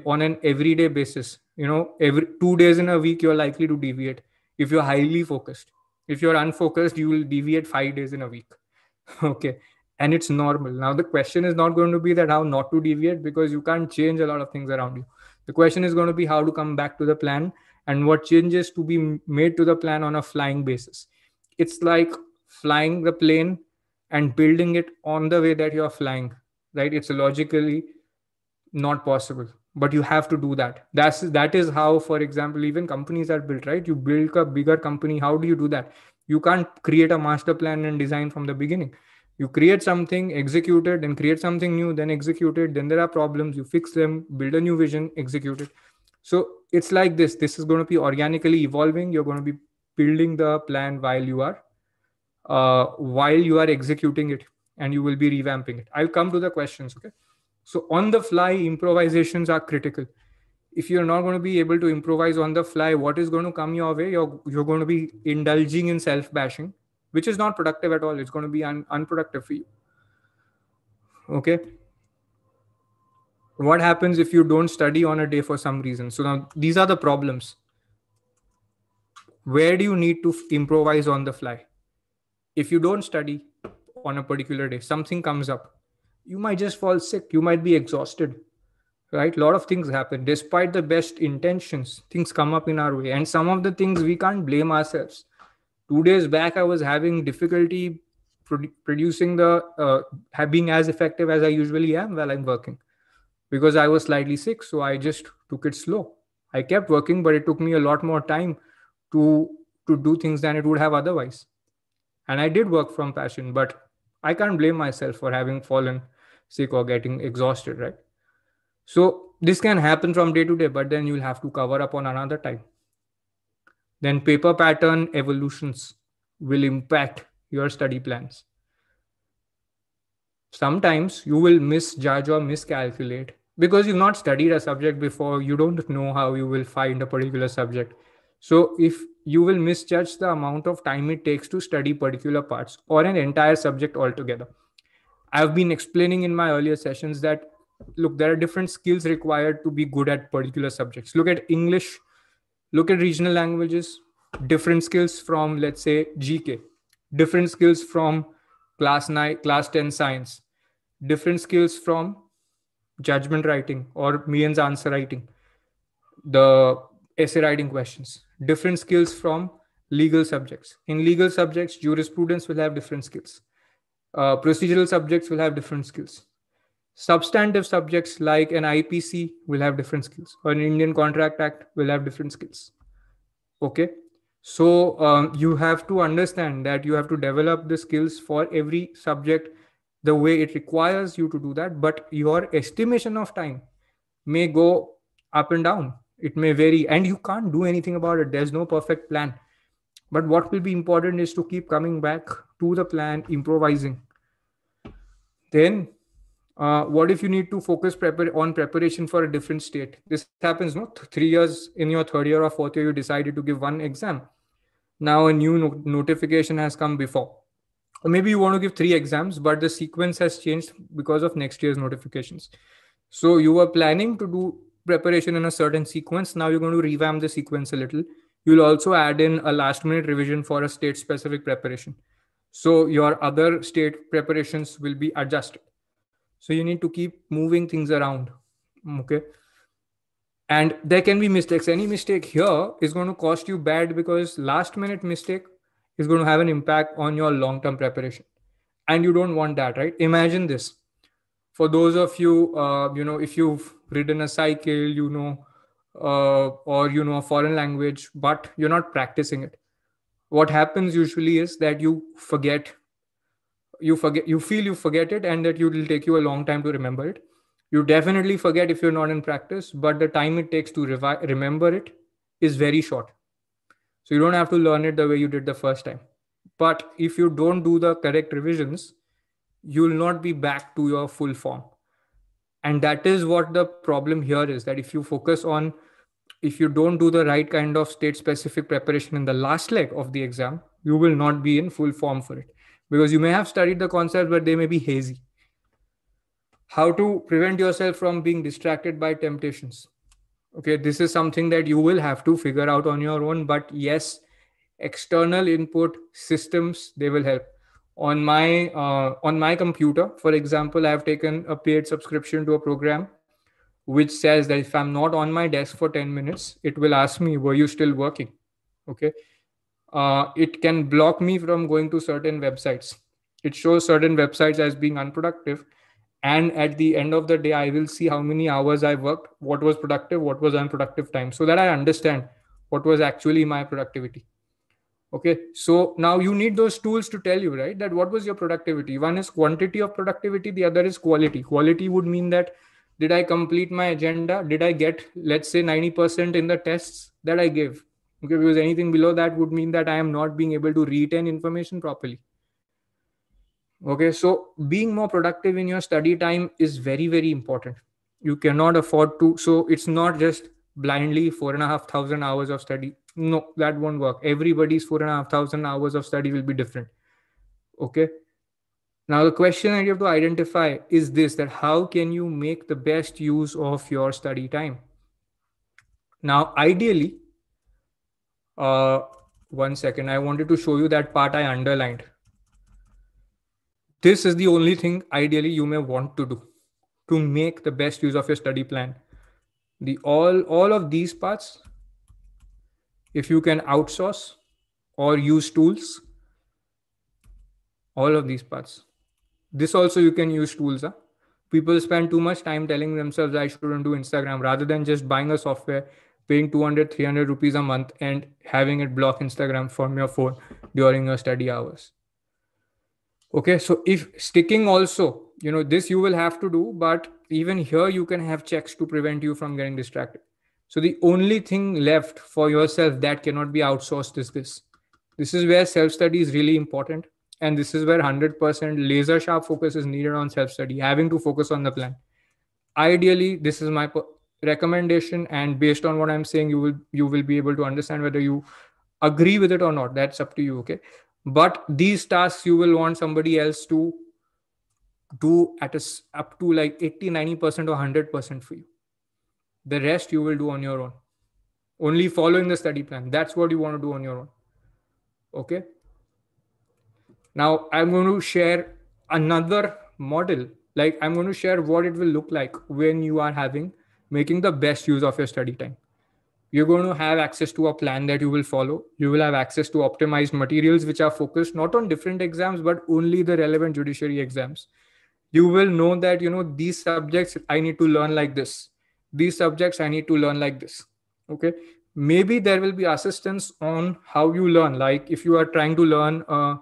Speaker 1: on an everyday basis. You know every two days in a week you're likely to deviate. If you're highly focused if you're unfocused you will deviate five days in a week. Okay and it's normal. Now the question is not going to be that how not to deviate because you can't change a lot of things around you. The question is going to be how to come back to the plan and what changes to be made to the plan on a flying basis. It's like flying the plane and building it on the way that you're flying right? It's logically not possible but you have to do that. That's that is how for example even companies are built right? You build a bigger company how do you do that? You can't create a master plan and design from the beginning. You create something execute it then create something new then execute it then there are problems you fix them build a new vision execute it. So it's like this this is going to be organically evolving you're going to be building the plan while you are uh, while you are executing it and you will be revamping it i'll come to the questions okay so on the fly, improvisations are critical. If you're not going to be able to improvise on the fly, what is going to come your way? You're, you're going to be indulging in self bashing, which is not productive at all. It's going to be un- unproductive for you. Okay. What happens if you don't study on a day for some reason? So now these are the problems. Where do you need to improvise on the fly? If you don't study on a particular day, something comes up. You might just fall sick. You might be exhausted right? A lot of things happen. Despite the best intentions things come up in our way. And some of the things we can't blame ourselves. Two days back i was having difficulty produ- producing the uh, being as effective as i usually am while i'm working because i was slightly sick so i just took it slow i kept working but it took me a lot more time to to do things than it would have otherwise and i did work from passion but i can't blame myself for having fallen sick or getting exhausted, right? So this can happen from day to day, but then you'll have to cover up on another time. Then paper pattern evolutions will impact your study plans. Sometimes you will misjudge or miscalculate because you've not studied a subject before, you don't know how you will find a particular subject. So if you will misjudge the amount of time it takes to study particular parts or an entire subject altogether I've been explaining in my earlier sessions that look, there are different skills required to be good at particular subjects. Look at English, look at regional languages, different skills from, let's say, GK, different skills from class 9, class 10 science, different skills from judgment writing or mains answer writing, the essay writing questions, different skills from legal subjects. In legal subjects, jurisprudence will have different skills. Uh, procedural subjects will have different skills. Substantive subjects like an IPC will have different skills, or an Indian Contract Act will have different skills. Okay. So um, you have to understand that you have to develop the skills for every subject the way it requires you to do that. But your estimation of time may go up and down. It may vary, and you can't do anything about it. There's no perfect plan but what will be important is to keep coming back to the plan improvising then uh, what if you need to focus prepar- on preparation for a different state this happens no three years in your third year or fourth year you decided to give one exam now a new no- notification has come before. Or maybe you want to give three exams but the sequence has changed because of next year's notifications. So you were planning to do preparation in a certain sequence. Now you're going to revamp the sequence a little. You'll also add in a last minute revision for a state specific preparation. So your other state preparations will be adjusted. So you need to keep moving things around okay and there can be mistakes. Any mistake here is going to cost you bad because last minute mistake is going to have an impact on your long term preparation. And you don't want that right? Imagine this. For those of you uh, you know if you've ridden a cycle you know uh, or you know a foreign language but you're not practicing it what happens usually is that you forget you forget you feel you forget it and that it will take you a long time to remember it you definitely forget if you're not in practice but the time it takes to revi- remember it is very short. So you don't have to learn it the way you did the first time. But if you don't do the correct revisions you'll not be back to your full form. And that is what the problem here is that if you focus on if you don't do the right kind of state specific preparation in the last leg of the exam you will not be in full form for it. Because you may have studied the concepts but they may be hazy how to prevent yourself from being distracted by temptations. Okay this is something that you will have to figure out on your own but yes external input systems they will help. On my uh, on my computer for example i have taken a paid subscription to a program which says that if i'm not on my desk for 10 minutes it will ask me were you still working? Okay. Uh, it can block me from going to certain websites. It shows certain websites as being unproductive and at the end of the day i will see how many hours i worked what was productive what was unproductive time so that i understand what was actually my productivity. Okay so now you need those tools to tell you right that what was your productivity? One is quantity of productivity the other is quality. Quality would mean that did i complete my agenda? Did i get let's say 90% in the tests that i gave? Okay because anything below that would mean that i am not being able to retain information properly okay so being more productive in your study time is very very important. You cannot afford to so it's not just blindly four and a half thousand hours of study. No that won't work. Everybody's four and a half thousand hours of study will be different. Okay? Now the question that you have to identify is this that how can you make the best use of your study time? Now ideally uh one second i wanted to show you that part i underlined this is the only thing ideally you may want to do to make the best use of your study plan. The all all of these parts if you can outsource or use tools all of these parts. This also you can use tools huh? people spend too much time telling themselves i shouldn't do instagram rather than just buying a software paying 200 300 rupees a month and having it block instagram from your phone during your study hours okay so if sticking also you know this you will have to do but even here you can have checks to prevent you from getting distracted so the only thing left for yourself that cannot be outsourced is this. This is where self study is really important. And this is where 100% laser sharp focus is needed on self study, having to focus on the plan. Ideally, this is my recommendation. And based on what I'm saying, you will you will be able to understand whether you agree with it or not. That's up to you. Okay. But these tasks you will want somebody else to do at a, up to like 80, 90% or 100% for you. The rest you will do on your own. Only following the study plan. That's what you want to do on your own. Okay? Now i'm going to share another model. Like i'm going to share what it will look like when you are having making the best use of your study time you're going to have access to a plan that you will follow. You will have access to optimized materials which are focused not on different exams but only the relevant judiciary exams. You will know that you know these subjects i need to learn like this. These subjects i need to learn like this. Okay? Maybe there will be assistance on how you learn. Like if you are trying to learn uh,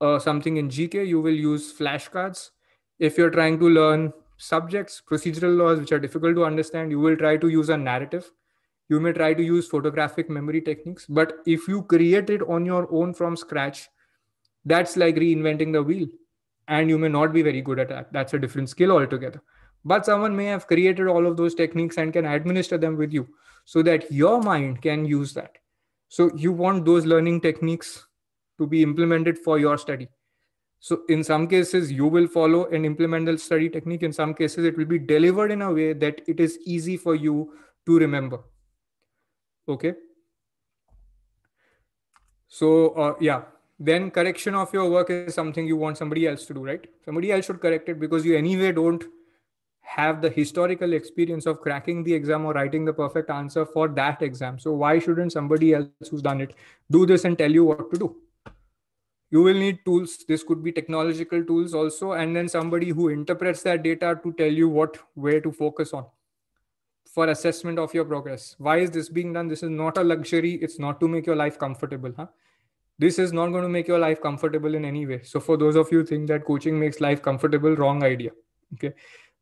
Speaker 1: uh, something in gk you will use flashcards. If you're trying to learn subjects procedural laws which are difficult to understand you will try to use a narrative you may try to use photographic memory techniques but if you create it on your own from scratch that's like reinventing the wheel. And you may not be very good at that. That's a different skill altogether. But someone may have created all of those techniques and can administer them with you so that your mind can use that. So you want those learning techniques to be implemented for your study. So in some cases you will follow and implement the study technique. In some cases it will be delivered in a way that it is easy for you to remember okay. So uh, yeah. Then correction of your work is something you want somebody else to do right? Somebody else should correct it because you anyway don't have the historical experience of cracking the exam or writing the perfect answer for that exam. So why shouldn't somebody else who's done it do this and tell you what to do? You will need tools. This could be technological tools also and then somebody who interprets that data to tell you what where to focus on for assessment of your progress. Why is this being done? This is not a luxury. It's not to make your life comfortable. Huh? This is not going to make your life comfortable in any way. So for those of you think that coaching makes life comfortable, wrong idea. Okay.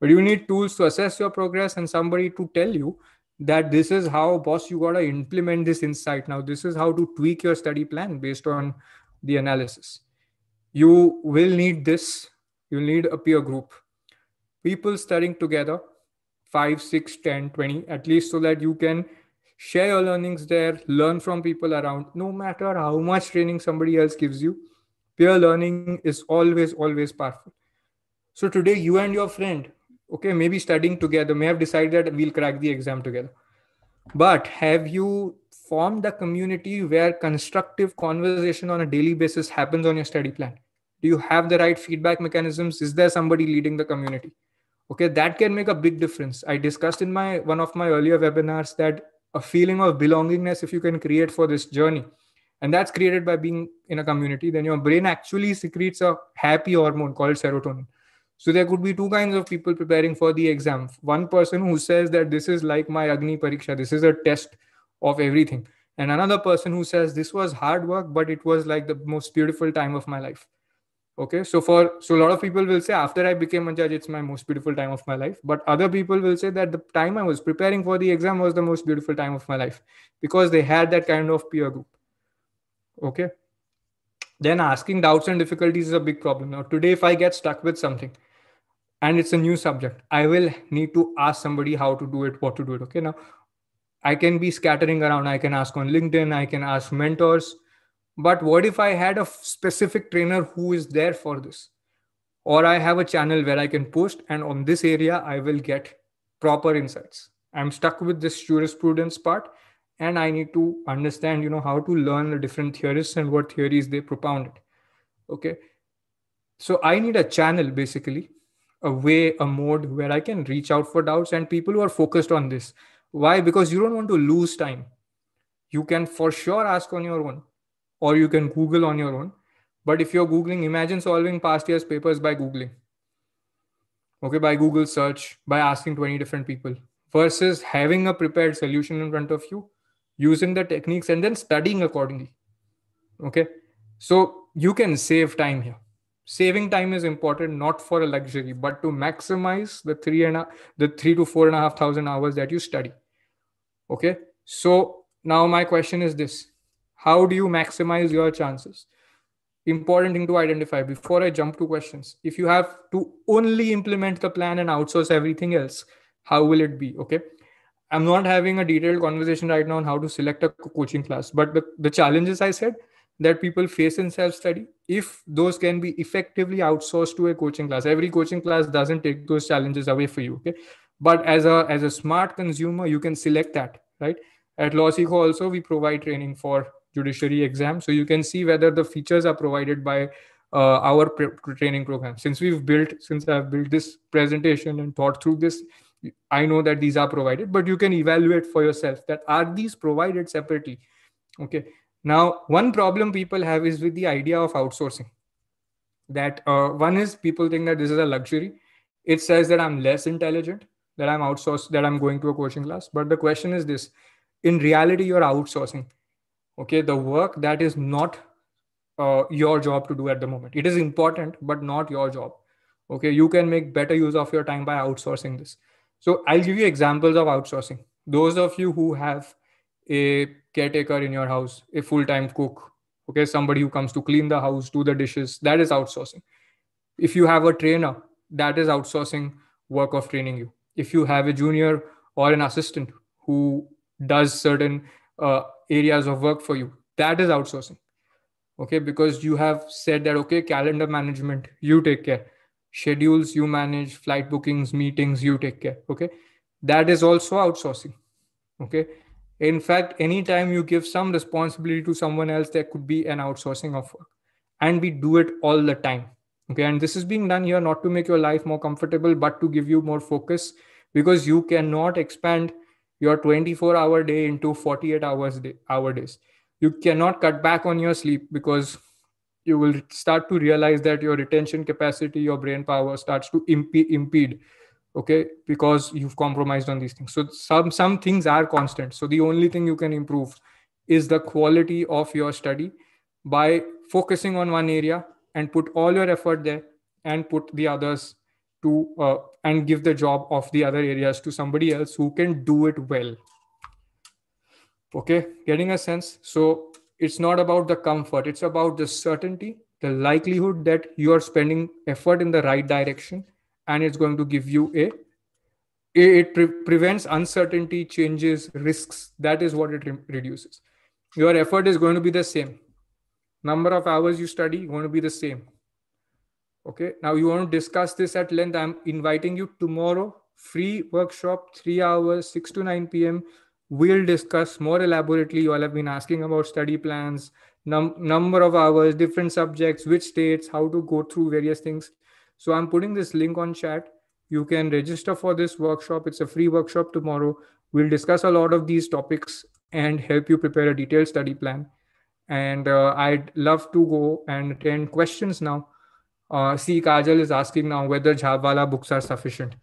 Speaker 1: But you need tools to assess your progress and somebody to tell you that this is how boss you got to implement this insight now this is how to tweak your study plan based on the analysis you will need this you'll need a peer group people studying together 5 6 10 20 at least so that you can share your learnings there learn from people around. No matter how much training somebody else gives you peer learning is always always powerful. So today you and your friend okay maybe studying together may have decided that we'll crack the exam together. But have you formed a community where constructive conversation on a daily basis happens on your study plan? Do you have the right feedback mechanisms? Is there somebody leading the community okay that can make a big difference. I discussed in my one of my earlier webinars that a feeling of belongingness if you can create for this journey and that's created by being in a community then your brain actually secretes a happy hormone called serotonin. So there could be two kinds of people preparing for the exam. One person who says that this is like my agni pariksha this is a test of everything. And another person who says this was hard work but it was like the most beautiful time of my life okay so for so a lot of people will say after i became a judge it's my most beautiful time of my life. But other people will say that the time i was preparing for the exam was the most beautiful time of my life because they had that kind of peer group. Okay? Then asking doubts and difficulties is a big problem. Now today if i get stuck with something and it's a new subject i will need to ask somebody how to do it what to do it. Okay now i can be scattering around. I can ask on linkedin. I can ask mentors but what if i had a specific trainer who is there for this? Or i have a channel where i can post and on this area i will get proper insights. I'm stuck with this jurisprudence part and i need to understand you know how to learn the different theorists and what theories they propounded okay? So i need a channel basically a way a mode where i can reach out for doubts and people who are focused on this. Why? Because you don't want to lose time. You can for sure ask on your own or you can Google on your own. But if you're Googling, imagine solving past year's papers by Googling. Okay, by Google search, by asking 20 different people versus having a prepared solution in front of you, using the techniques and then studying accordingly. Okay, so you can save time here. Saving time is important not for a luxury, but to maximize the three and a, the three to four and a half thousand hours that you study. Okay, so now my question is this how do you maximize your chances? Important thing to identify. Before i jump to questions if you have to only implement the plan and outsource everything else how will it be? Okay? I'm not having a detailed conversation right now on how to select a coaching class but the, the challenges i said that people face in self study if those can be effectively outsourced to a coaching class. Every coaching class doesn't take those challenges away for you okay? But as a as a smart consumer you can select that right? At LawSikho also we provide training for judiciary exam. So you can see whether the features are provided by uh, our pre- training program. Since we've built since i've built this presentation and thought through this i know that these are provided but you can evaluate for yourself that are these provided separately? Okay. Now one problem people have is with the idea of outsourcing. That uh, one is people think that this is a luxury. It says that i'm less intelligent that i'm outsourced that i'm going to a coaching class. But the question is this. In reality you're outsourcing okay the work that is not uh, your job to do at the moment. It is important but not your job. Okay you can make better use of your time by outsourcing this. So i'll give you examples of outsourcing. Those of you who have a caretaker in your house a full-time cook okay somebody who comes to clean the house do the dishes that is outsourcing. If you have a trainer that is outsourcing work of training you. If you have a junior or an assistant who does certain uh, areas of work for you. That is outsourcing. Okay because you have said that okay calendar management you take care. Schedules you manage. Flight bookings meetings you take care. Okay that is also outsourcing. Okay in fact anytime you give some responsibility to someone else there could be an outsourcing of work. And we do it all the time. Okay and this is being done here not to make your life more comfortable but to give you more focus because you cannot expand your 24 hour day into 48 hours day, hour days. You cannot cut back on your sleep because you will start to realize that your retention capacity your brain power starts to impede, impede okay? Because you've compromised on these things. So some some things are constant. So the only thing you can improve is the quality of your study by focusing on one area and put all your effort there and put the others to uh, and give the job of the other areas to somebody else who can do it well. Okay getting a sense? So it's not about the comfort it's about the certainty the likelihood that you are spending effort in the right direction and it's going to give you a it pre- prevents uncertainty changes risks that is what it re- reduces. Your effort is going to be the same. Number of hours you study going to be the same okay now you want to discuss this at length. I'm inviting you tomorrow free workshop 3 hours 6 to 9 pm we'll discuss more elaborately. You all have been asking about study plans num- number of hours different subjects which states how to go through various things. So i'm putting this link on chat. You can register for this workshop. It's a free workshop tomorrow. We'll discuss a lot of these topics and help you prepare a detailed study plan. And uh, i'd love to go and attend questions now uh, see kajal is asking now whether Jhabvala books are sufficient.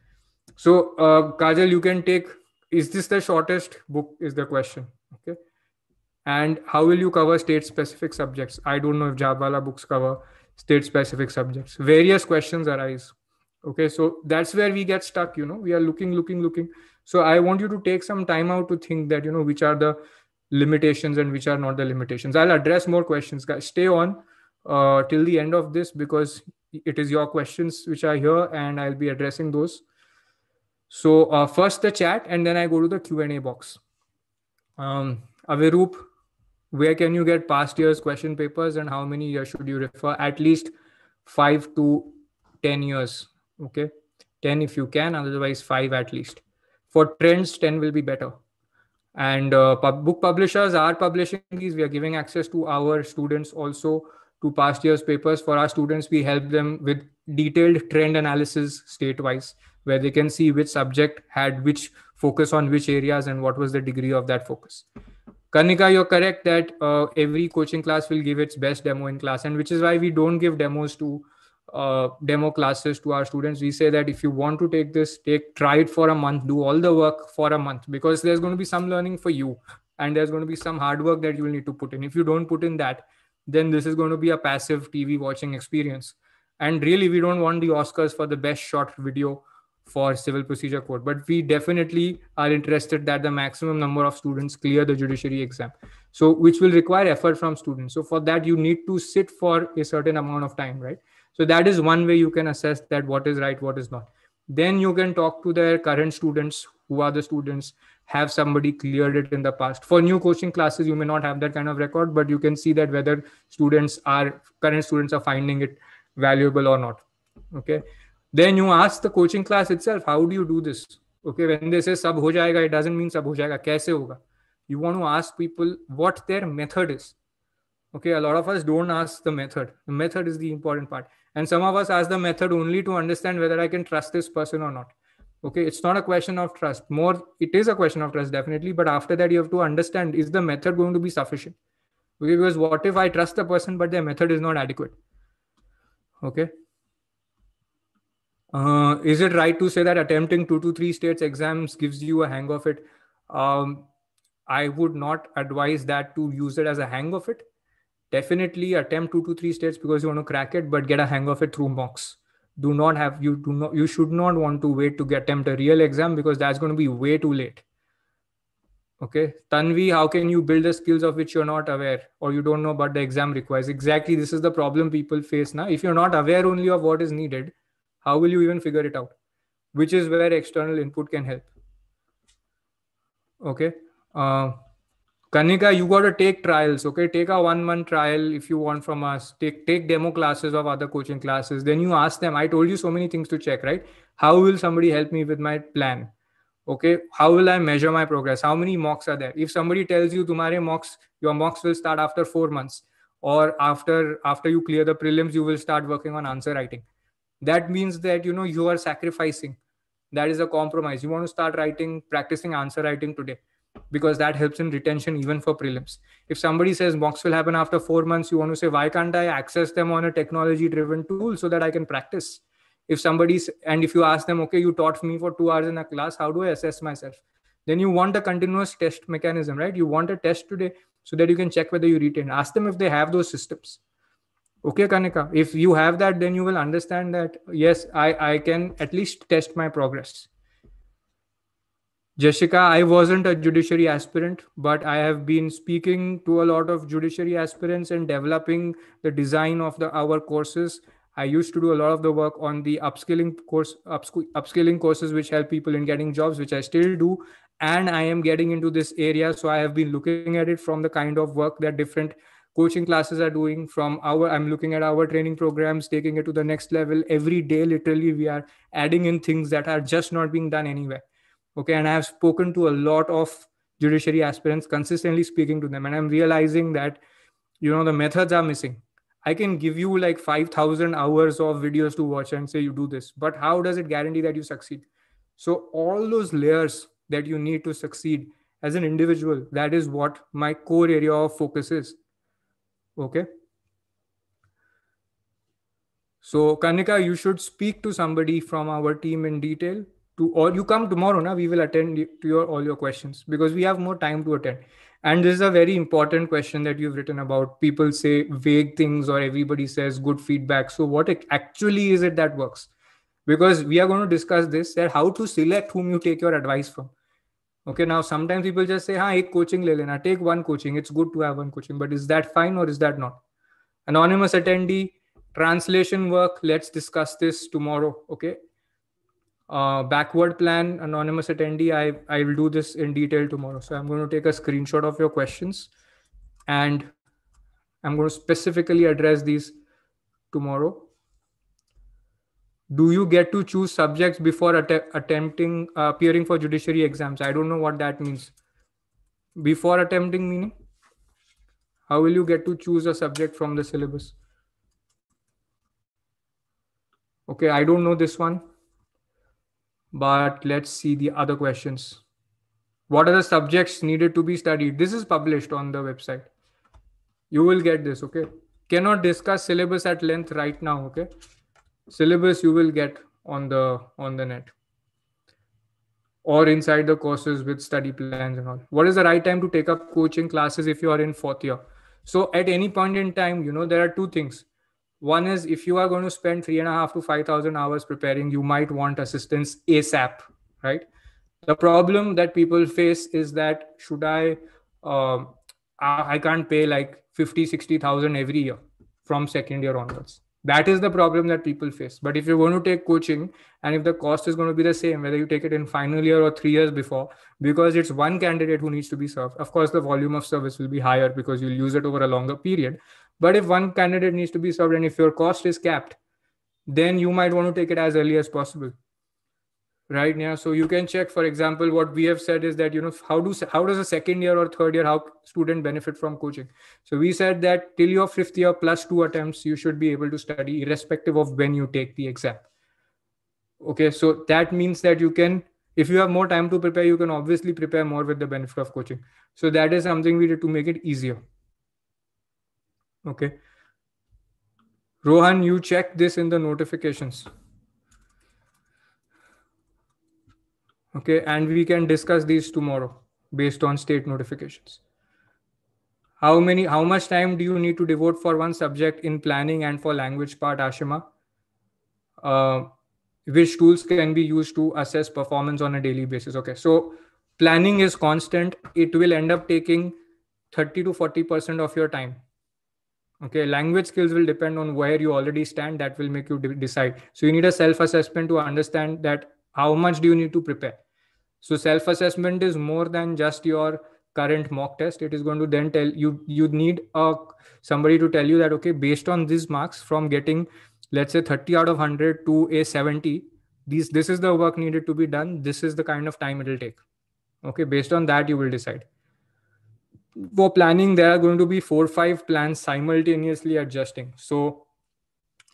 Speaker 1: So uh, kajal you can take is this the shortest book is the question okay? And how will you cover state specific subjects? I don't know if Jhabvala books cover state specific subjects. Various questions arise okay? So that's where we get stuck you know? We are looking looking looking. So i want you to take some time out to think that you know which are the limitations and which are not the limitations. I'll address more questions guys. Stay on uh, till the end of this because it is your questions which are here and i'll be addressing those so uh, first the chat, and then I go to the Q and A box. Um, Aviroop, where can you get past years question papers, and how many years should you refer? At least five to ten years. Okay, ten if you can, otherwise five at least. For trends, ten will be better. And uh, pub- book publishers are publishing these. We are giving access to our students also to past years papers. For our students, we help them with detailed trend analysis state-wise where they can see which subject had which focus on which areas and what was the degree of that focus. Karnika, you're correct that uh, every coaching class will give its best demo in class, and which is why we don't give demos to uh, demo classes to our students. We say that if you want to take this, take try it for a month, do all the work for a month, because there's going to be some learning for you, and there's going to be some hard work that you will need to put in. If you don't put in that, then this is going to be a passive TV watching experience. And really, we don't want the Oscars for the best short video for civil procedure code but we definitely are interested that the maximum number of students clear the judiciary exam. So which will require effort from students. So for that you need to sit for a certain amount of time right? So that is one way you can assess that what is right what is not. Then you can talk to their current students who are the students have somebody cleared it in the past. For new coaching classes you may not have that kind of record but you can see that whether students are current students are finding it valuable or not okay? Then you ask the coaching class itself how do you do this? Okay when they say sab ho jayega it doesn't mean sab ho jayega. Kaise hoga? You want to ask people what their method is. Okay a lot of us don't ask the method. The method is the important part. And some of us ask the method only to understand whether i can trust this person or not okay it's not a question of trust. More it is a question of trust definitely but after that you have to understand is the method going to be sufficient? Okay because what if i trust the person but their method is not adequate? Okay. Uh, is it right to say that attempting two to three states exams gives you a hang of it? Um, i would not advise that to use it as a hang of it. Definitely attempt two to three states because you want to crack it but get a hang of it through mocks do not have you do not you should not want to wait to get attempt a real exam because that's going to be way too late. Okay? Tanvi how can you build the skills of which you're not aware or you don't know about the exam requires? Exactly this is the problem people face now. If you're not aware only of what is needed how will you even figure it out? Which is where external input can help. Okay? Uh, Kanika, you got to take trials. Okay, take a one month trial if you want from us. Take take demo classes of other coaching classes. Then you ask them. I told you so many things to check, right? How will somebody help me with my plan? Okay, how will I measure my progress? How many mocks are there? If somebody tells you tomorrow mocks, your mocks will start after four months, or after after you clear the prelims, you will start working on answer writing. That means that you know you are sacrificing. That is a compromise. You want to start writing, practicing answer writing today because that helps in retention even for prelims. If somebody says mocks will happen after four months, you want to say, why can't I access them on a technology driven tool so that I can practice? If somebody's, and if you ask them, okay, you taught me for two hours in a class, how do I assess myself? Then you want a continuous test mechanism, right? You want a test today so that you can check whether you retain. Ask them if they have those systems. Okay, Kanika, if you have that, then you will understand that, yes, I, I can at least test my progress Jessica, I wasn't a judiciary aspirant, but I have been speaking to a lot of judiciary aspirants and developing the design of the our courses. I used to do a lot of the work on the upskilling course, upskilling courses, which help people in getting jobs, which I still do. And I am getting into this area, so I have been looking at it from the kind of work that different coaching classes are doing. From our, I'm looking at our training programs, taking it to the next level. Every day, literally, we are adding in things that are just not being done anywhere okay and i have spoken to a lot of judiciary aspirants consistently speaking to them and i'm realizing that you know the methods are missing. I can give you like 5000 hours of videos to watch and say you do this but how does it guarantee that you succeed? So all those layers that you need to succeed as an individual that is what my core area of focus is. Okay? So kanika you should speak to somebody from our team in detail to or you come tomorrow now we will attend to your all your questions because we have more time to attend. And this is a very important question that you've written about. People say vague things or everybody says good feedback. So what actually is it that works? Because we are going to discuss this that how to select whom you take your advice from. Okay now sometimes people just say ha ek coaching le lena. Take one coaching. It's good to have one coaching but is that fine or is that not? Anonymous attendee translation work. Let's discuss this tomorrow. Okay uh, backward plan anonymous attendee i i will do this in detail tomorrow. So i'm going to take a screenshot of your questions and i'm going to specifically address these tomorrow. Do you get to choose subjects before att- attempting uh, appearing for judiciary exams? I don't know what that means. Before attempting meaning? How will you get to choose a subject from the syllabus? Okay i don't know this one but let's see the other questions. What are the subjects needed to be studied? This is published on the website. You will get this, okay? Cannot discuss syllabus at length right now, okay? Syllabus you will get on the on the net or inside the courses with study plans and all. What is the right time to take up coaching classes if you are in fourth year? So at any point in time, you know, there are two things one is if you are going to spend three and a half to five thousand hours preparing, you might want assistance ASAP, right? The problem that people face is that should I, uh, I can't pay like 50, 60,000 every year from second year onwards. That is the problem that people face. But if you're going to take coaching and if the cost is going to be the same, whether you take it in final year or three years before, because it's one candidate who needs to be served, of course, the volume of service will be higher because you'll use it over a longer period. But if one candidate needs to be served and if your cost is capped, then you might want to take it as early as possible. Right. Yeah. So you can check, for example, what we have said is that, you know, how do how does a second year or third year, how student benefit from coaching? So we said that till your fifth year plus two attempts, you should be able to study irrespective of when you take the exam. okay so that means that you can if you have more time to prepare you can obviously prepare more with the benefit of coaching so that is something we did to make it easier okay. Rohan you check this in the notifications. Okay and we can discuss these tomorrow based on state notifications. How many how much time do you need to devote for one subject in planning and for language part ashima? Uh, which tools can be used to assess performance on a daily basis? Okay so planning is constant. It will end up taking 30 to 40 percent of your time okay language skills will depend on where you already stand. That will make you de- decide. So you need a self assessment to understand that how much do you need to prepare. So self assessment is more than just your current mock test. It is going to then tell you you need a somebody to tell you that okay based on these marks from getting let's say 30 out of 100 to a 70 these this is the work needed to be done. This is the kind of time it will take. Okay based on that you will decide for planning there are going to be four five plans simultaneously adjusting. So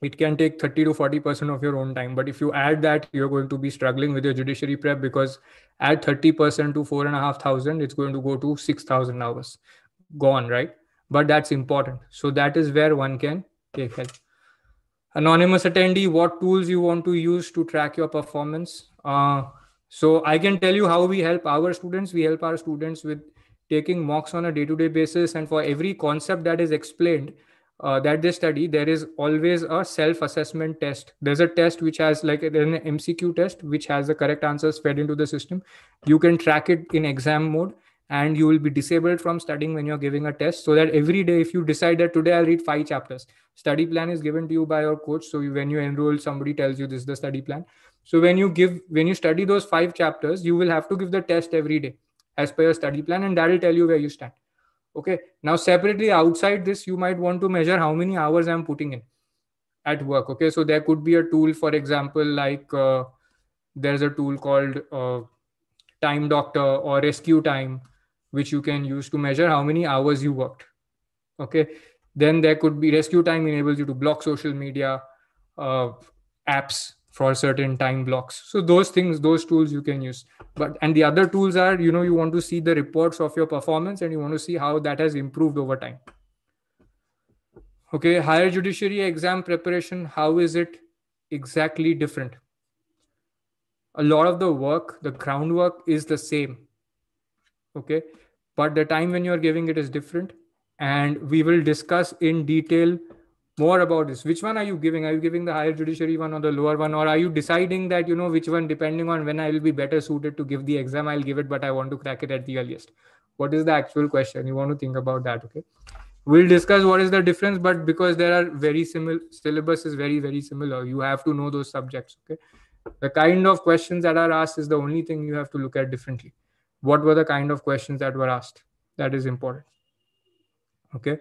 Speaker 1: it can take 30 to 40 percent of your own time. But if you add that you're going to be struggling with your judiciary prep because add 30 percent to four and a half thousand it's going to go to 6000 hours. Gone right? But that's important. So that is where one can take help. Anonymous attendee what tools you want to use to track your performance? Uh, so i can tell you how we help our students. We help our students with taking mocks on a day-to-day basis and for every concept that is explained uh, that they study there is always a self-assessment test. There's a test which has like an mcq test which has the correct answers fed into the system. You can track it in exam mode and you will be disabled from studying when you're giving a test so that every day if you decide that today i'll read five chapters study plan is given to you by your coach so when you enroll somebody tells you this is the study plan. So when you give when you study those five chapters you will have to give the test every day as per your study plan and that will tell you where you stand. Okay? Now separately outside this you might want to measure how many hours i'm putting in at work okay? So there could be a tool for example like uh, there's a tool called uh, time doctor or rescue time which you can use to measure how many hours you worked okay? Then there could be rescue time enables you to block social media uh, apps for certain time blocks. So those things those tools you can use. But and the other tools are you know you want to see the reports of your performance and you want to see how that has improved over time. Okay higher judiciary exam preparation how is it exactly different? A lot of the work the groundwork is the same. Okay but the time when you are giving it is different. And we will discuss in detail more about this. Which one are you giving? Are you giving the higher judiciary one or the lower one? Or are you deciding that you know which one depending on when i will be better suited to give the exam i'll give it but i want to crack it at the earliest? What is the actual question? You want to think about that okay? We'll discuss what is the difference but because there are very similar syllabus is very very similar you have to know those subjects okay? The kind of questions that are asked is the only thing you have to look at differently. What were the kind of questions that were asked? That is important okay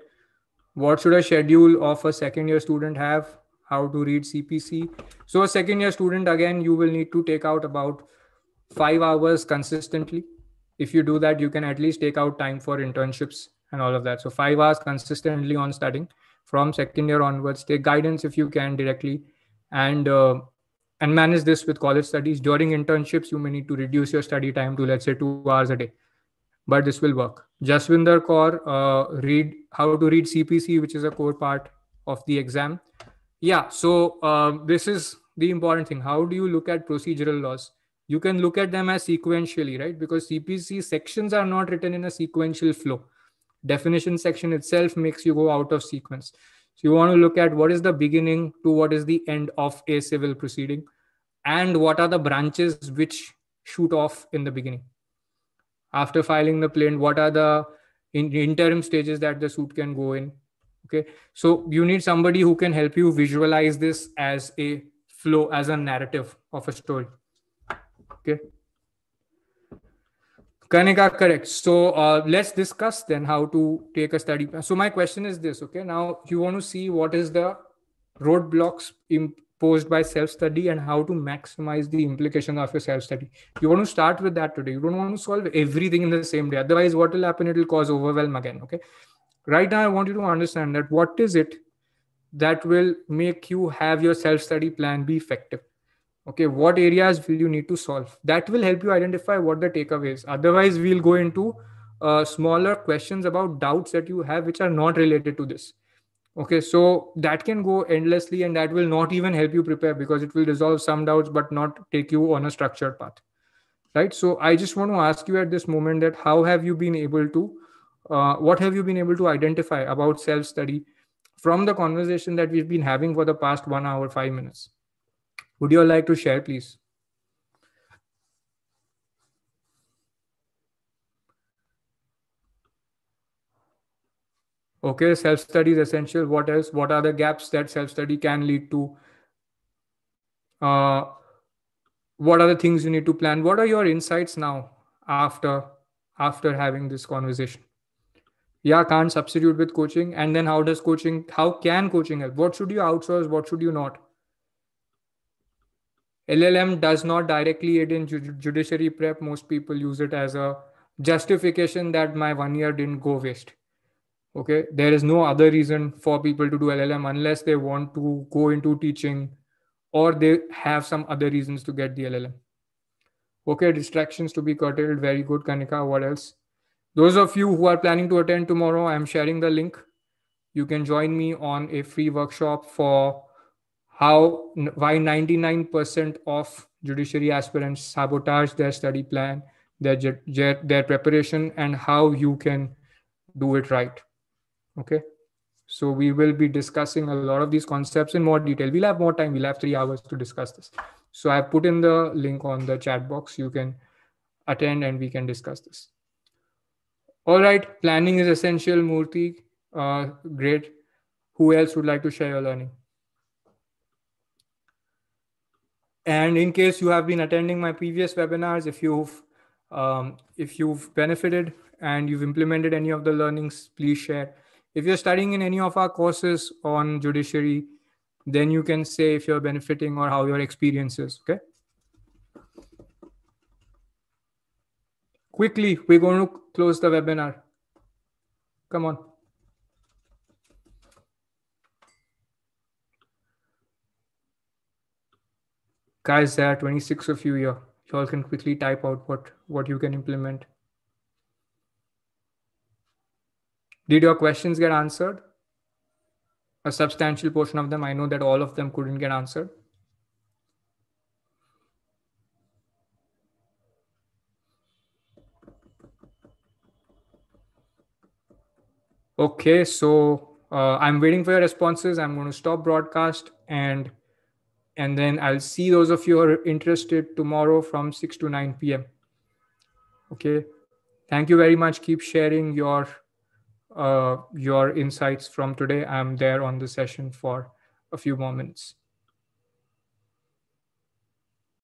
Speaker 1: what should a schedule of a second year student have? How to read cpc so a second year student again you will need to take out about 5 hours consistently. If you do that you can at least take out time for internships and all of that. So 5 hours consistently on studying. From second year onwards take guidance if you can directly. And uh, and manage this with college studies. During internships you may need to reduce your study time to let's say 2 hours a day but this will work. Jaswinder kaur uh, read how to read cpc which is a core part of the exam. Yeah so uh, this is the important thing. How do you look at procedural laws? You can look at them as sequentially right? Because cpc sections are not written in a sequential flow. Definition section itself makes you go out of sequence. So you want to look at what is the beginning to what is the end of a civil proceeding and what are the branches which shoot off in the beginning. After filing the plaint, what are the in, interim stages that the suit can go in? Okay. So you need somebody who can help you visualize this as a flow, as a narrative of a story. Okay. Kanika, correct. So uh, let's discuss then how to take a study. So my question is this, okay? Now you want to see what is the roadblocks imposed by self-study and how to maximize the implication of your self-study. You want to start with that today. You don't want to solve everything in the same day. Otherwise, what will happen? It will cause overwhelm again, okay? Right now, I want you to understand that what is it that will make you have your self-study plan be effective? okay what areas will you need to solve that will help you identify what the takeaways. otherwise we'll go into uh, smaller questions about doubts that you have which are not related to this okay so that can go endlessly and that will not even help you prepare because it will resolve some doubts but not take you on a structured path right? So i just want to ask you at this moment that how have you been able to uh, what have you been able to identify about self study from the conversation that we've been having for the past one hour five minutes? Would you like to share please okay self study is essential. What else? What are the gaps that self study can lead to? Uh, what are the things you need to plan? What are your insights now after after having this conversation? Yeah can't substitute with coaching. And then how does coaching how can coaching help? What should you outsource? What should you not? Llm does not directly aid in ju- judiciary prep. Most people use it as a justification that my one year didn't go waste okay? There is no other reason for people to do llm unless they want to go into teaching or they have some other reasons to get the llm okay? Distractions to be curtailed. Very good kanika. What else? Those of you who are planning to attend tomorrow i'm sharing the link. You can join me on a free workshop for how why 99% of judiciary aspirants sabotage their study plan their their preparation and how you can do it right Okay. So we will be discussing a lot of these concepts in more detail. We'll have more time. We'll have three hours to discuss this. So I've put in the link on the chat box. You can attend and we can discuss this. All right. Planning is essential, Murthy. Uh, great. Who else would like to share your learning? And in case you have been attending my previous webinars, if you've um, if you've benefited and you've implemented any of the learnings, please share if you're studying in any of our courses on judiciary, then you can say if you're benefiting or how your experience is. Okay. Quickly, we're going to close the webinar. Come on. Guys, there are 26 of you here. You all can quickly type out what, what you can implement. Did your questions get answered? A substantial portion of them. I know that all of them couldn't get answered. Okay, so uh, I'm waiting for your responses. I'm going to stop broadcast and and then I'll see those of you who are interested tomorrow from 6 to 9 p.m. Okay. Thank you very much. Keep sharing your Uh, your insights from today. I'm there on the session for a few more minutes.